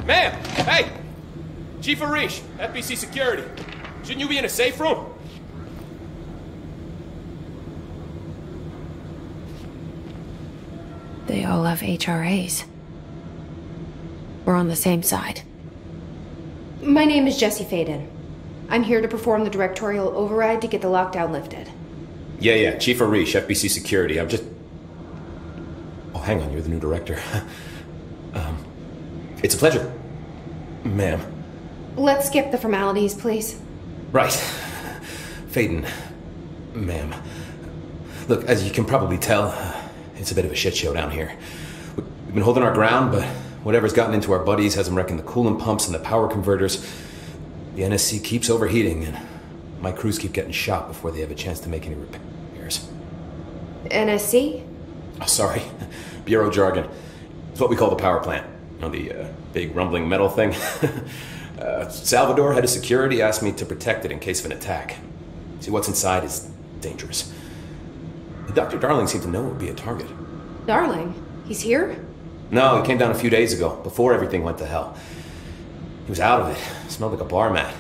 Ma'am! Hey! Chief Arish, FBC Security. Shouldn't you be in a safe room?
They all have HRAs. We're on the same side.
My name is Jesse Faden. I'm here to perform the directorial override to get the lockdown lifted.
Yeah, yeah, Chief Arish, FBC Security. I'm just. Oh, hang on, you're the new director. <laughs> um, it's a pleasure, ma'am.
Let's skip the formalities, please.
Right. Faden, ma'am. Look, as you can probably tell, it's a bit of a shit show down here. We've been holding our ground, but whatever's gotten into our buddies has them wrecking the coolant pumps and the power converters. The NSC keeps overheating, and my crews keep getting shot before they have a chance to make any repairs.
NSC?
Oh, sorry. <laughs> Bureau jargon. It's what we call the power plant. You know, the uh, big rumbling metal thing. <laughs> uh, Salvador, head of security, asked me to protect it in case of an attack. See, what's inside is dangerous. Dr. Darling seemed to know it would be a target.
Darling, he's here?
No, he came down a few days ago, before everything went to hell. He was out of it. Smelled like a bar mat.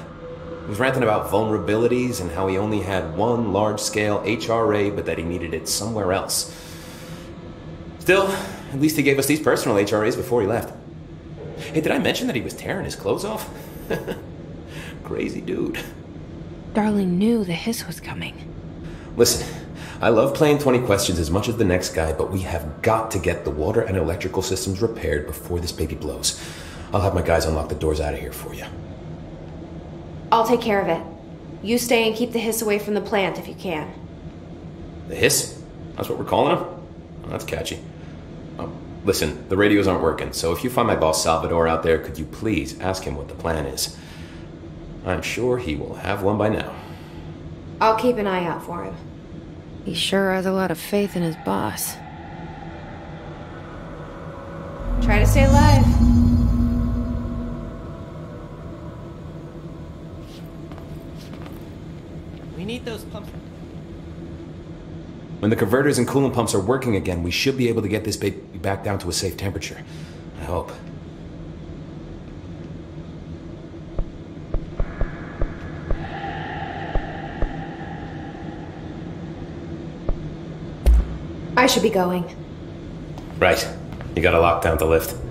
He was ranting about vulnerabilities and how he only had one large scale HRA, but that he needed it somewhere else. Still, at least he gave us these personal HRAs before he left. Hey, did I mention that he was tearing his clothes off? <laughs> Crazy dude.
Darling knew the hiss was coming.
Listen, I love playing 20 questions as much as the next guy, but we have got to get the water and electrical systems repaired before this baby blows. I'll have my guys unlock the doors out of here for you.
I'll take care of it. You stay and keep the hiss away from the plant if you can.
The hiss? That's what we're calling him? Oh, that's catchy. Oh, listen, the radios aren't working, so if you find my boss Salvador out there, could you please ask him what the plan is? I'm sure he will have one by now.
I'll keep an eye out for him.
He sure has a lot of faith in his boss.
Try to stay alive.
Need those pumps.
When the converters and coolant pumps are working again, we should be able to get this baby back down to a safe temperature. I hope.
I should be going.
Right. You gotta lock down the lift.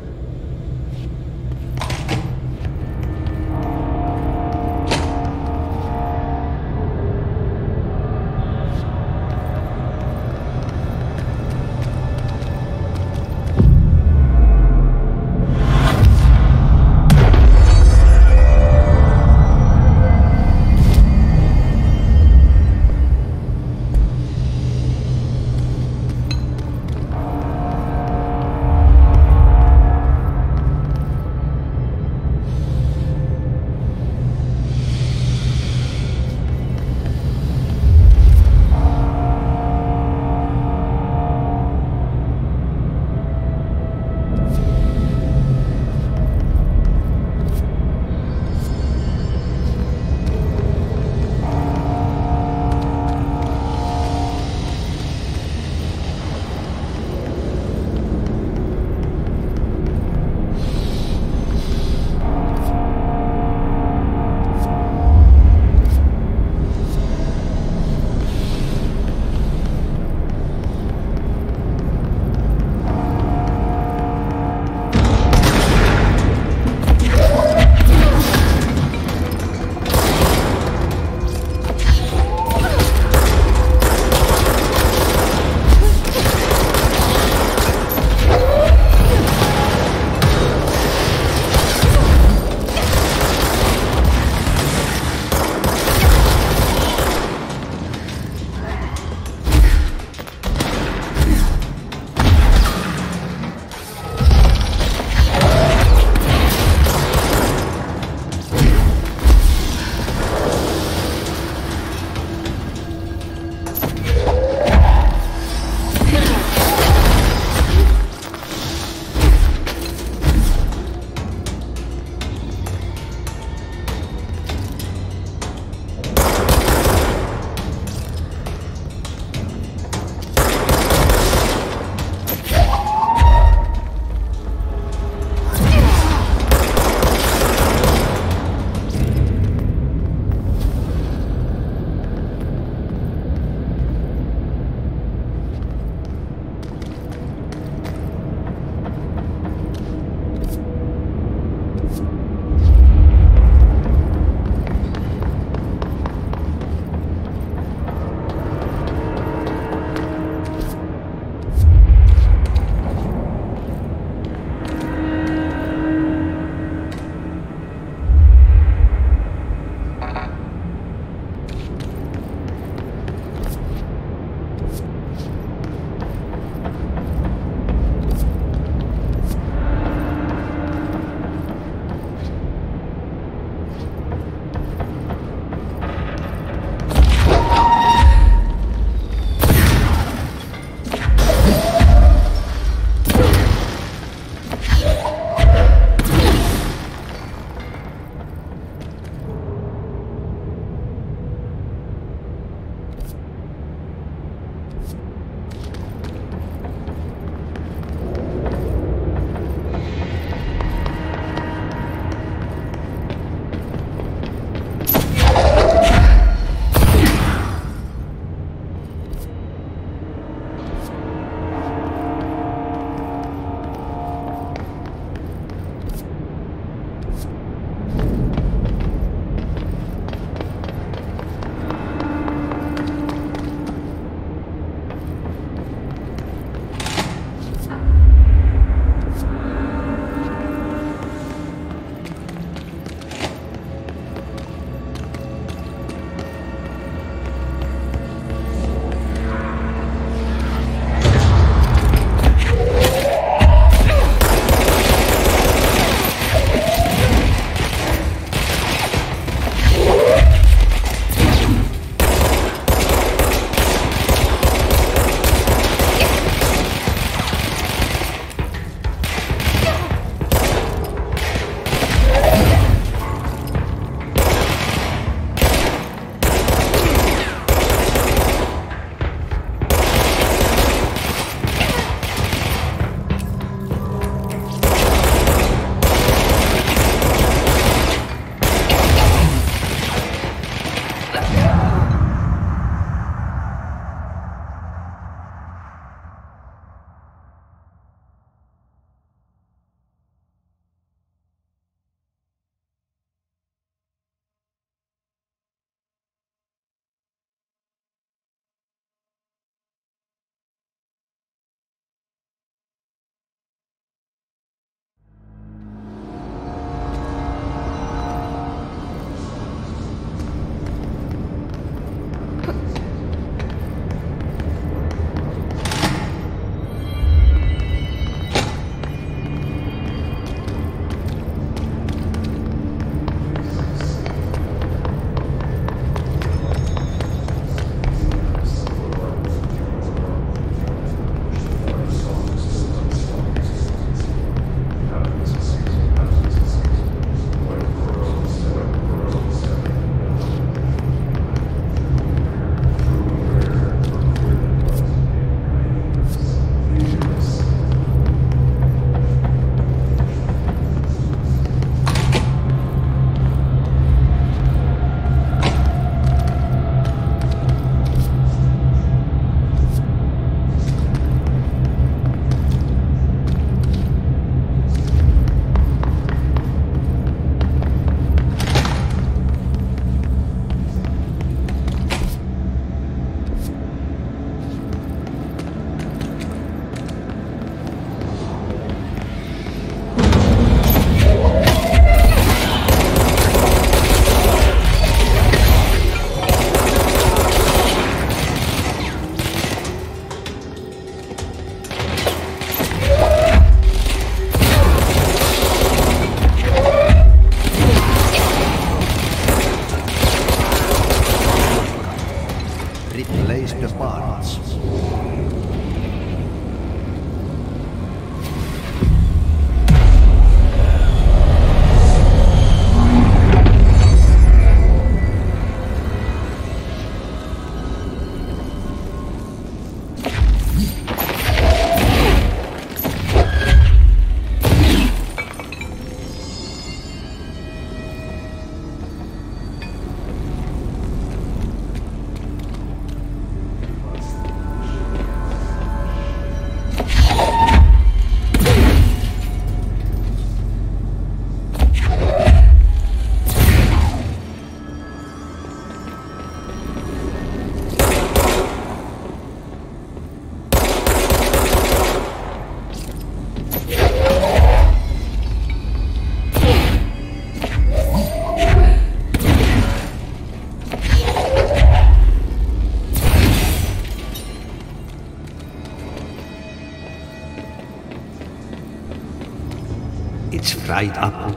It's fried up.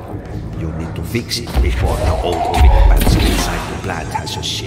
You need to fix it before the old big pants inside the plant has a shit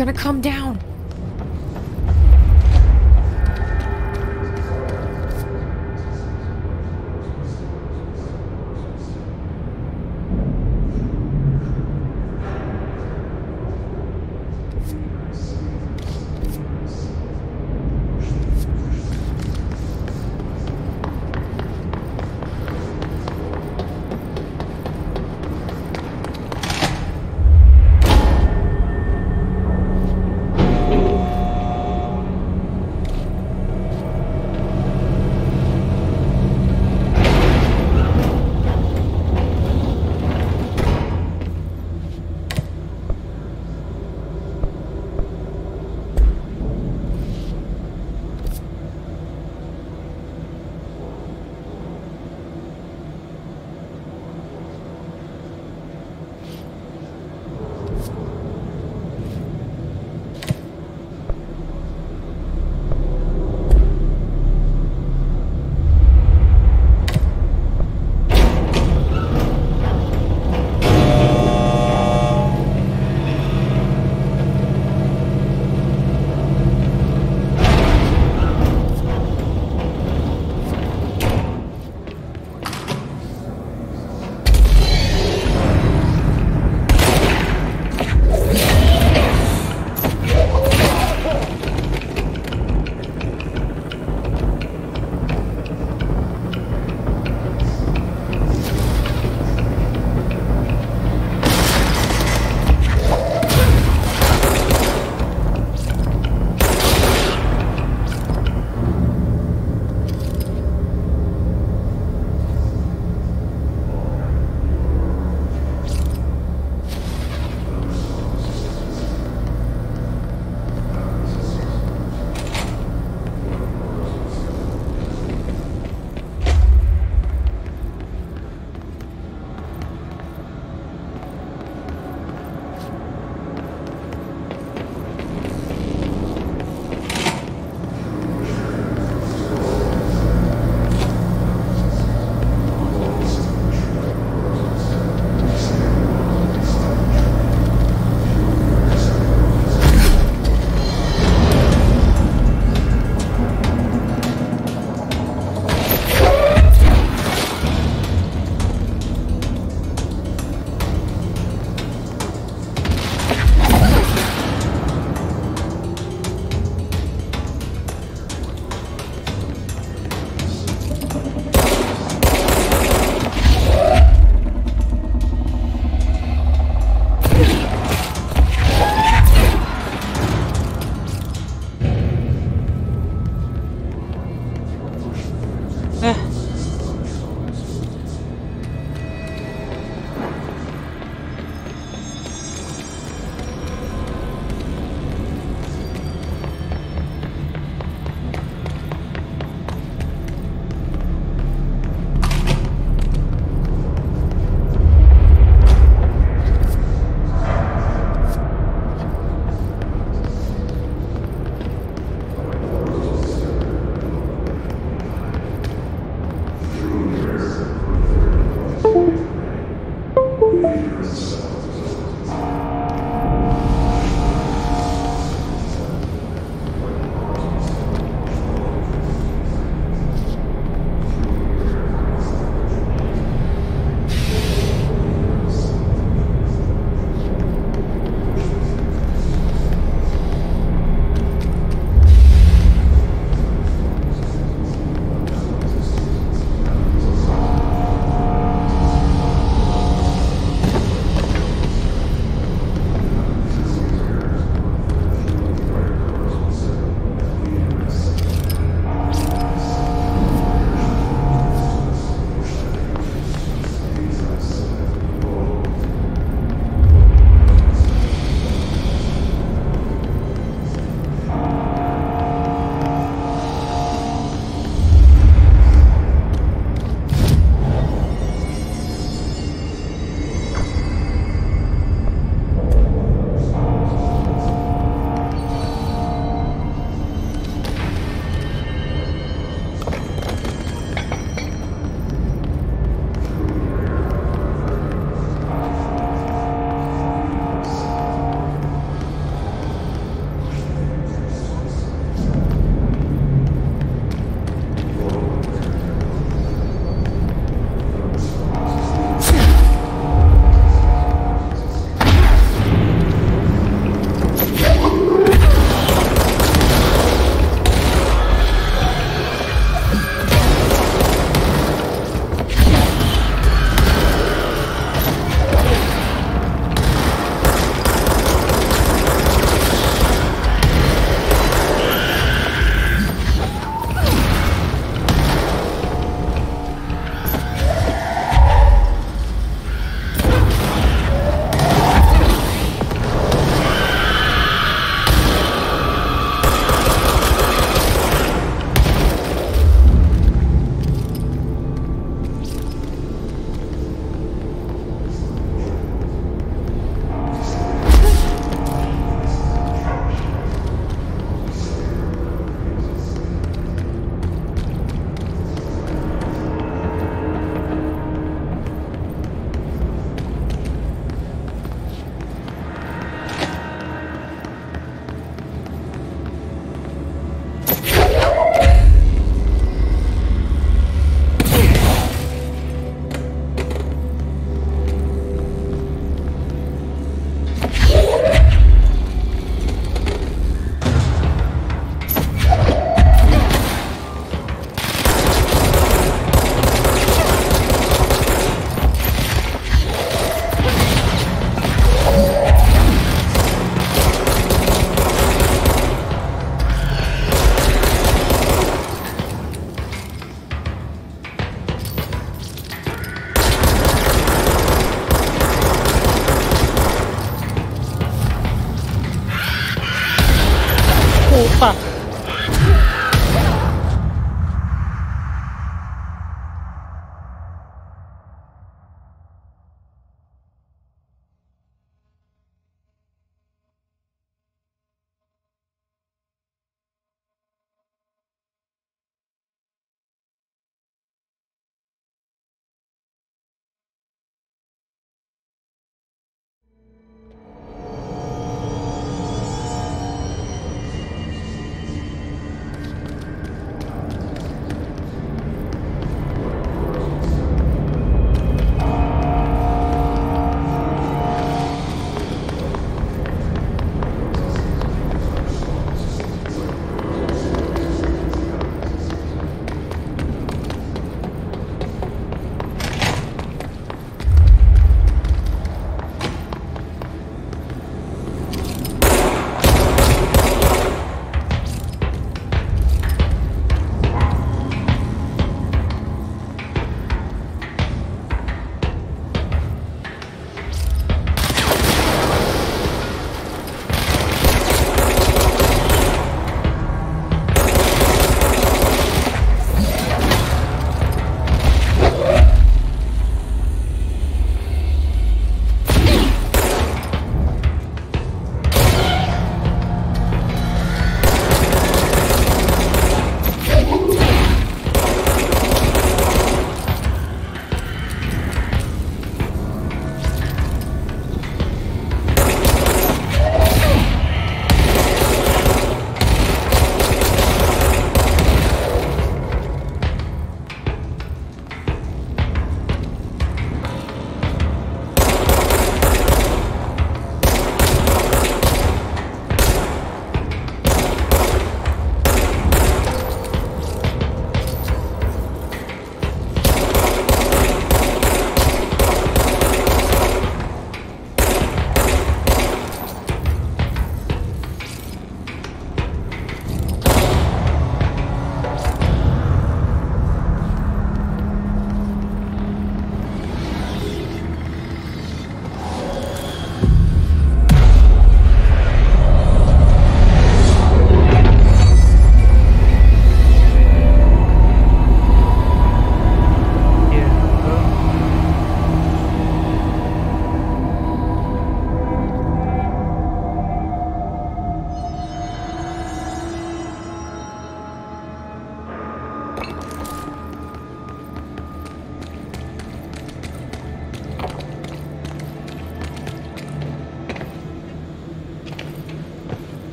gonna come down.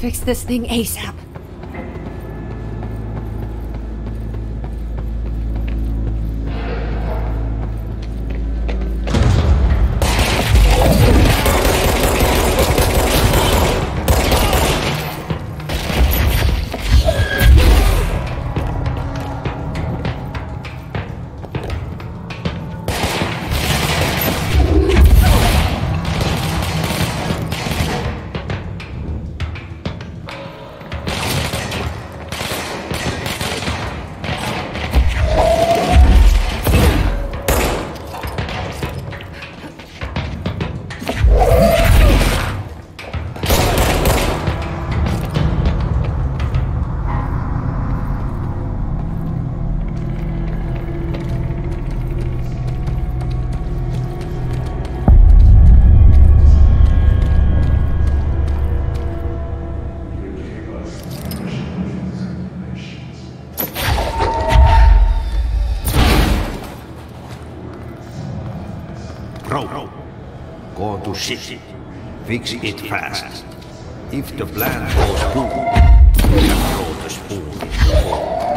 Fix this thing ASAP.
Go. Fix it fast. If the plan goes through, we can throw the spoon in the hole.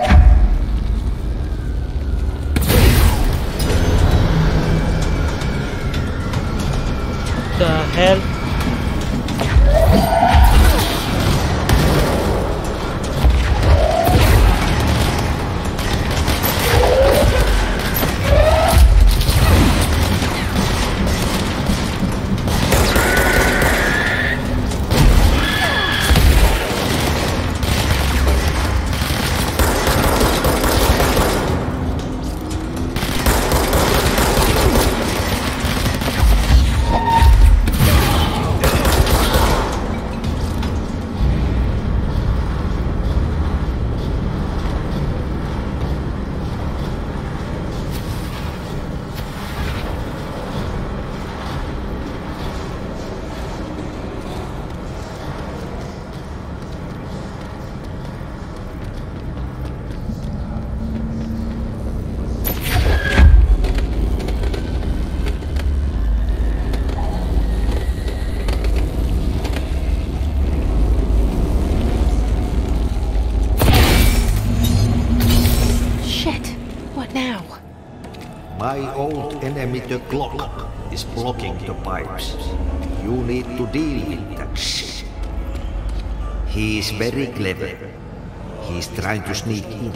trying to sneak in.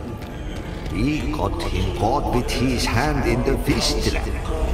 He got him caught with his hand in the fist trap.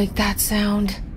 like that sound.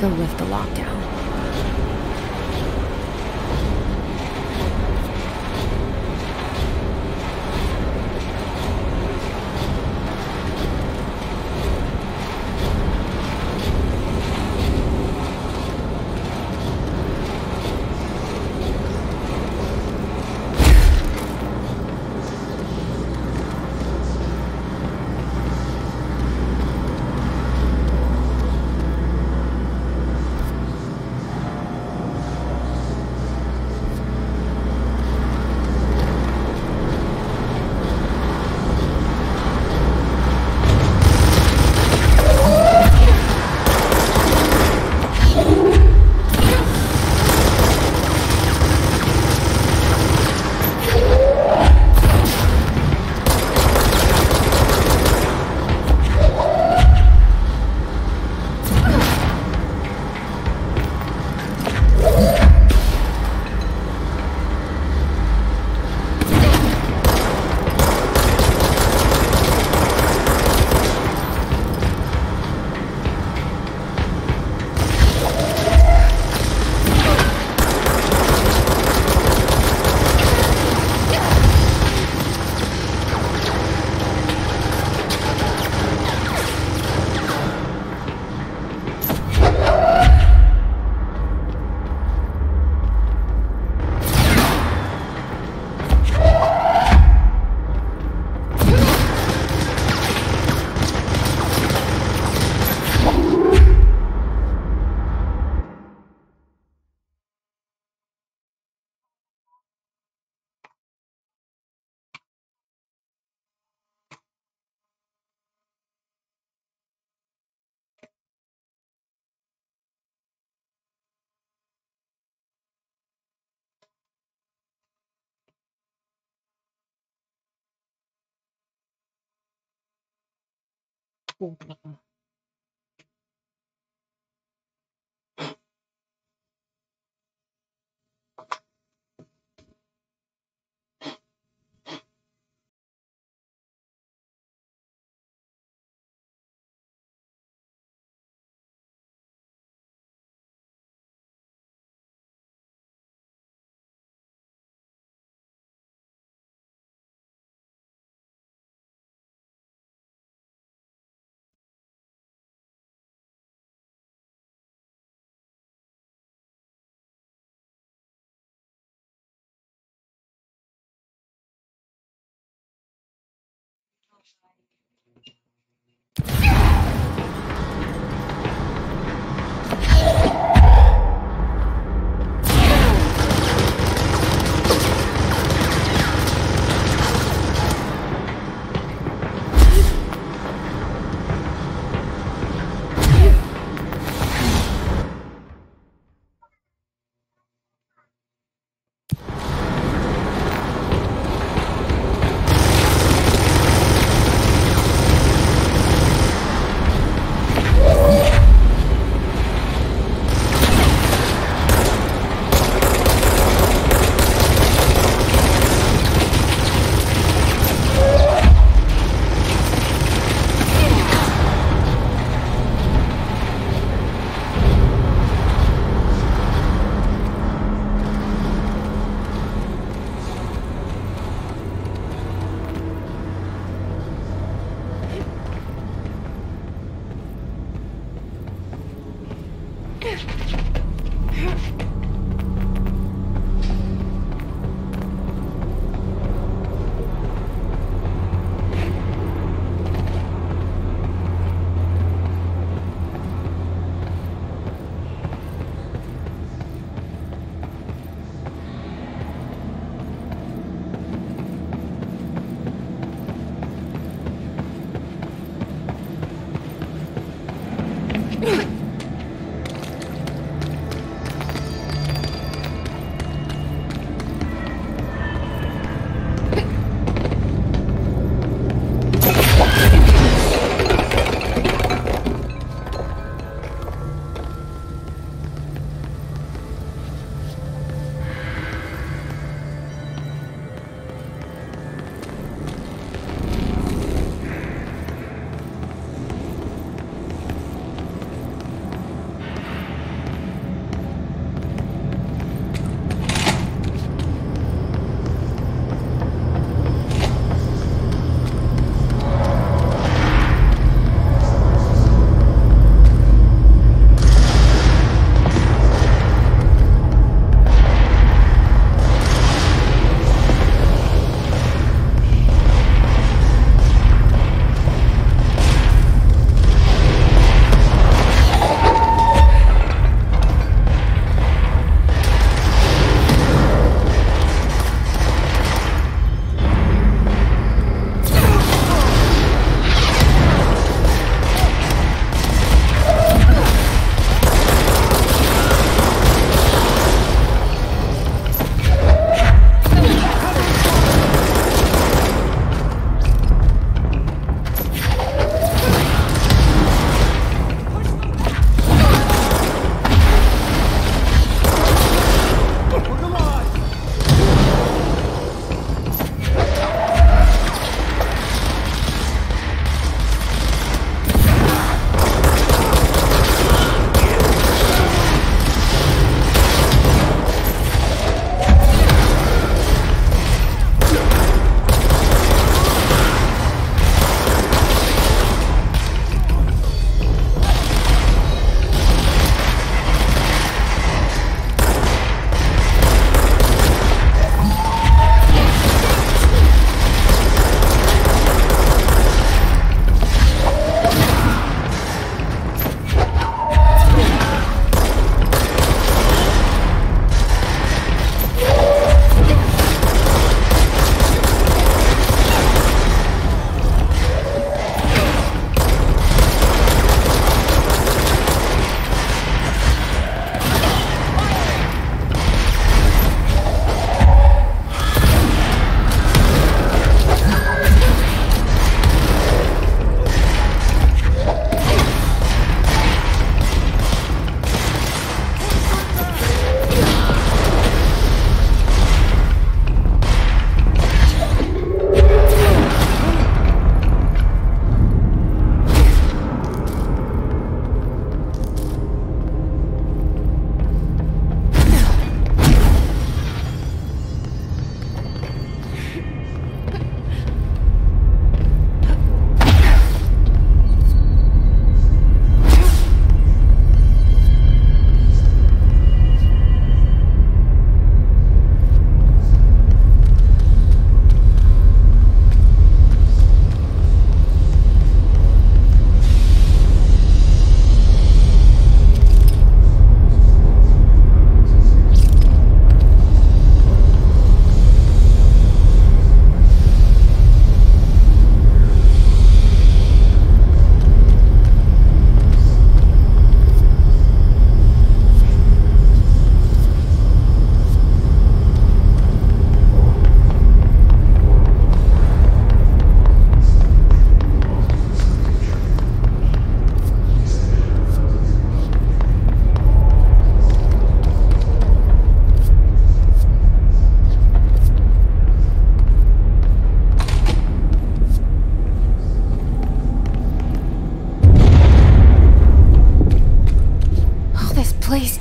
The lift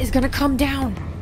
is gonna come down.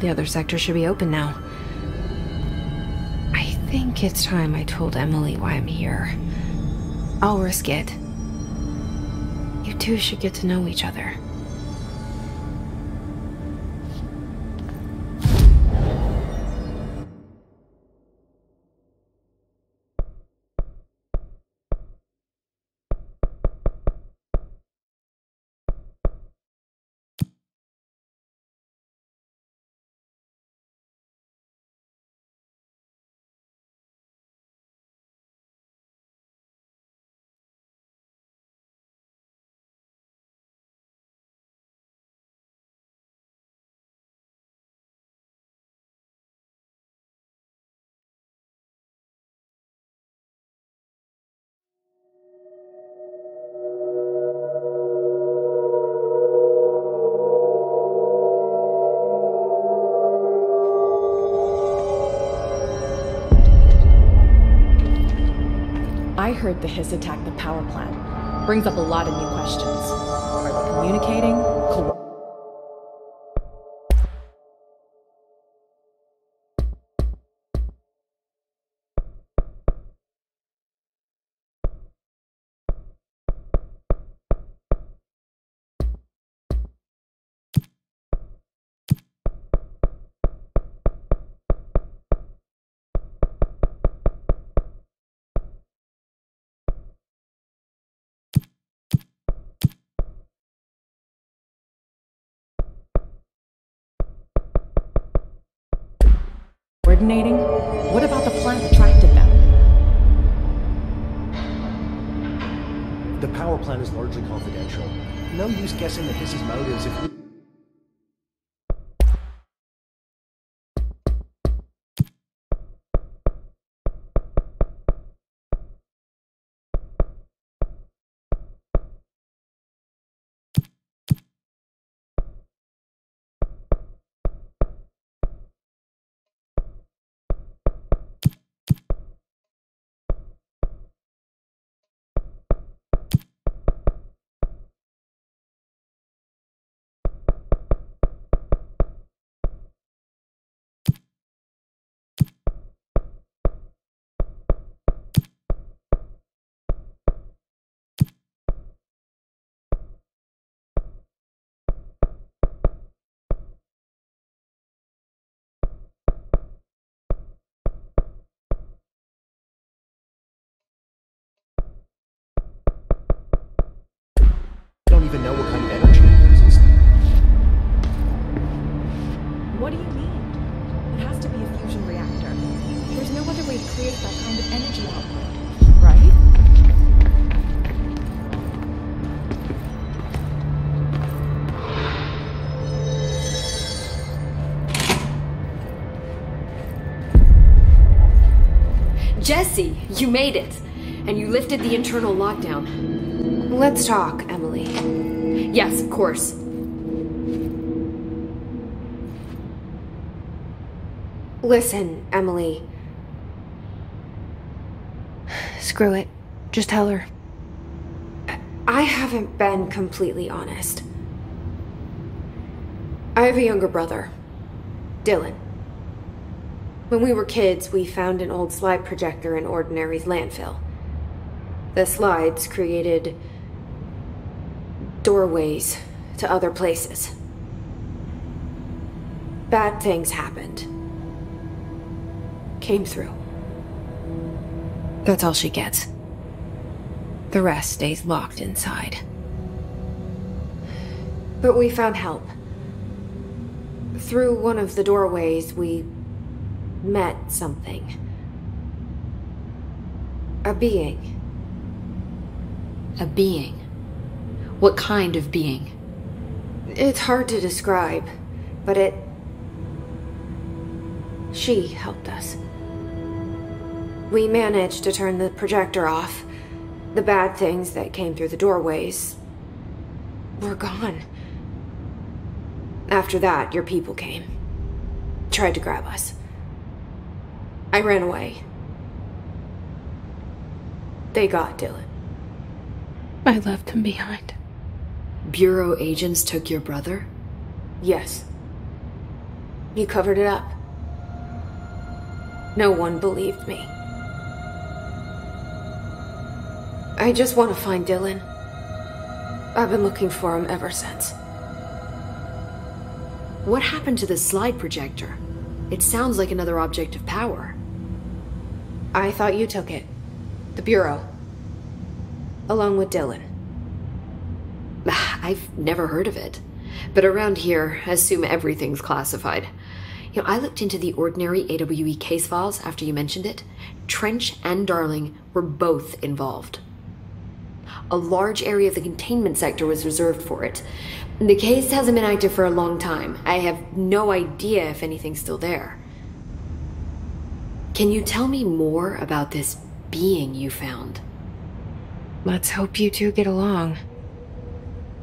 The other sector should be open now. I think it's time I told Emily why I'm here. I'll risk it. You two should get to know each other.
I the Hiss attacked the power plant. Brings up a lot of new questions. Are they communicating? Coordinating? What about the plant attracted them?
The power plant is largely confidential. No use guessing the Hiss's motives if we... even know what kind of energy it uses.
What do you mean? It has to be a fusion reactor. There's no other way to create that kind of energy output, right?
Jesse, you made it! And you lifted the internal lockdown.
Let's talk, Emily.
Yes, of course.
Listen, Emily. Screw it. Just tell her. I haven't been completely honest. I have a younger brother, Dylan. When we were kids, we found an old slide projector in Ordinary's landfill. The slides created doorways to other places. Bad things happened. Came through.
That's all she gets. The rest stays locked inside.
But we found help. Through one of the doorways, we met something. A being.
A being? What kind of being?
It's hard to describe, but it. She helped us. We managed to turn the projector off. The bad things that came through the doorways were gone. After that, your people came. Tried to grab us. I ran away. They got Dylan.
I left him behind.
Bureau agents took your brother?
Yes. You covered it up. No one believed me. I just want to find Dylan. I've been looking for him ever since.
What happened to the slide projector? It sounds like another object of power.
I thought you took it. The Bureau. Along with Dylan. <sighs>
I've never heard of it. But around here, I assume everything's classified. You know, I looked into the ordinary AWE case files after you mentioned it. Trench and Darling were both involved. A large area of the containment sector was reserved for it. The case hasn't been active for a long time. I have no idea if anything's still there. Can you tell me more about this being you found?
Let's hope you two get along.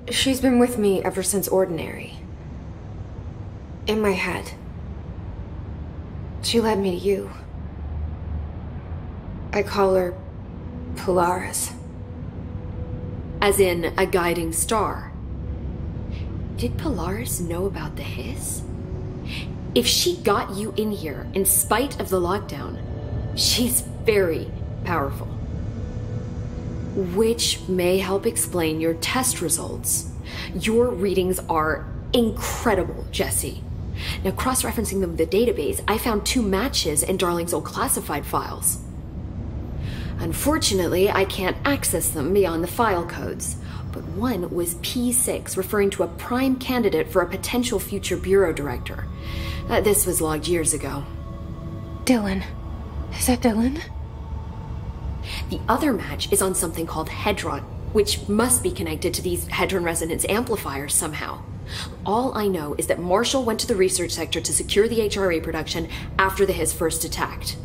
She's been with me ever since Ordinary. In my head. She led me to you. I call her
Polaris.
As in a guiding star. Did Polaris know about the hiss? If she got you in here in spite of the lockdown, she's very powerful. Which may help explain your test results. Your readings are incredible, Jesse. Now, cross referencing them with the database, I found two matches in Darling's old classified files. Unfortunately, I can't access them beyond the file codes, but one was P6, referring to a prime candidate for a potential future bureau director. Uh, this was logged years ago.
Dylan. Is that Dylan?
The other match is on something called Hedron, which must be connected to these Hedron resonance amplifiers somehow. All I know is that Marshall went to the research sector to secure the HRA production after the Hiss first attacked.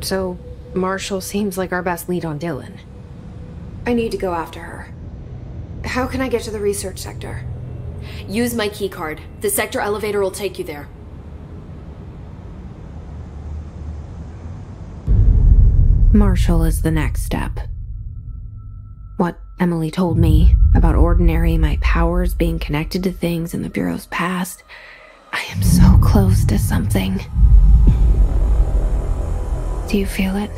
So, Marshall seems like our best lead on Dylan.
I need to go after her. How can I get to the research sector?
Use my keycard. The sector elevator will take you there.
Marshall is the next step. What Emily told me about Ordinary, my powers being connected to things in the Bureau's past, I am so close to something. Do you feel it?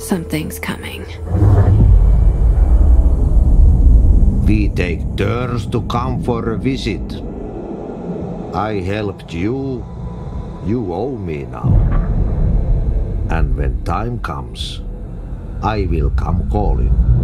Something's coming.
We take turns to come for a visit. I helped you. You owe me now. And when time comes, I will come calling.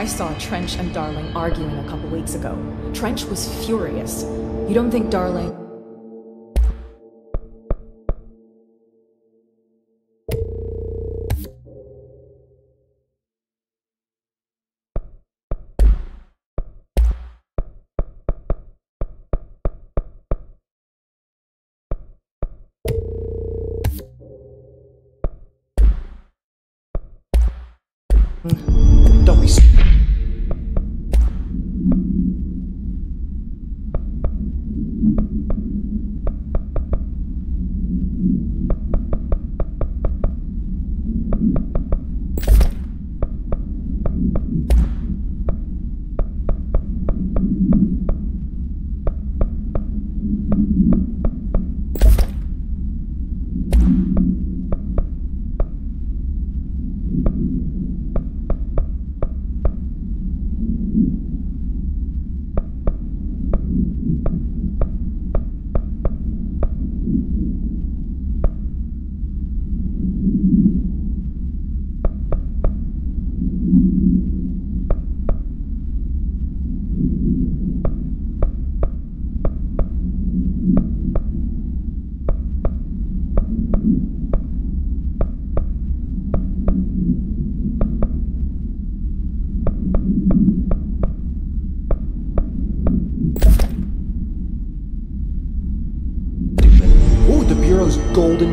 I saw Trench and Darling arguing a couple weeks ago. Trench was furious. You don't think Darling.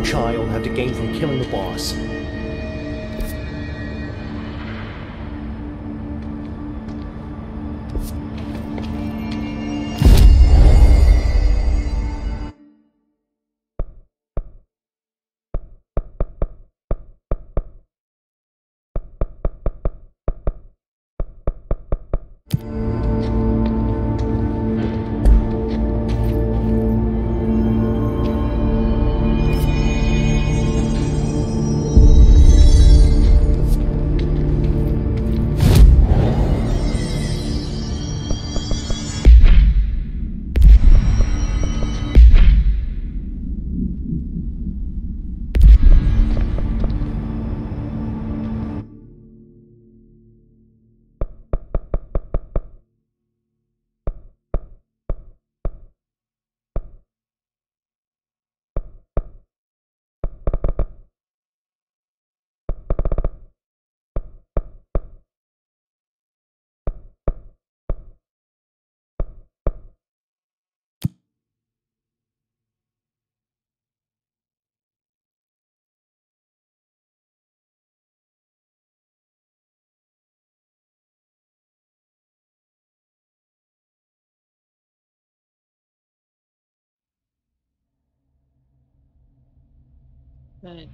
Child had to gain from killing the boss?
Right.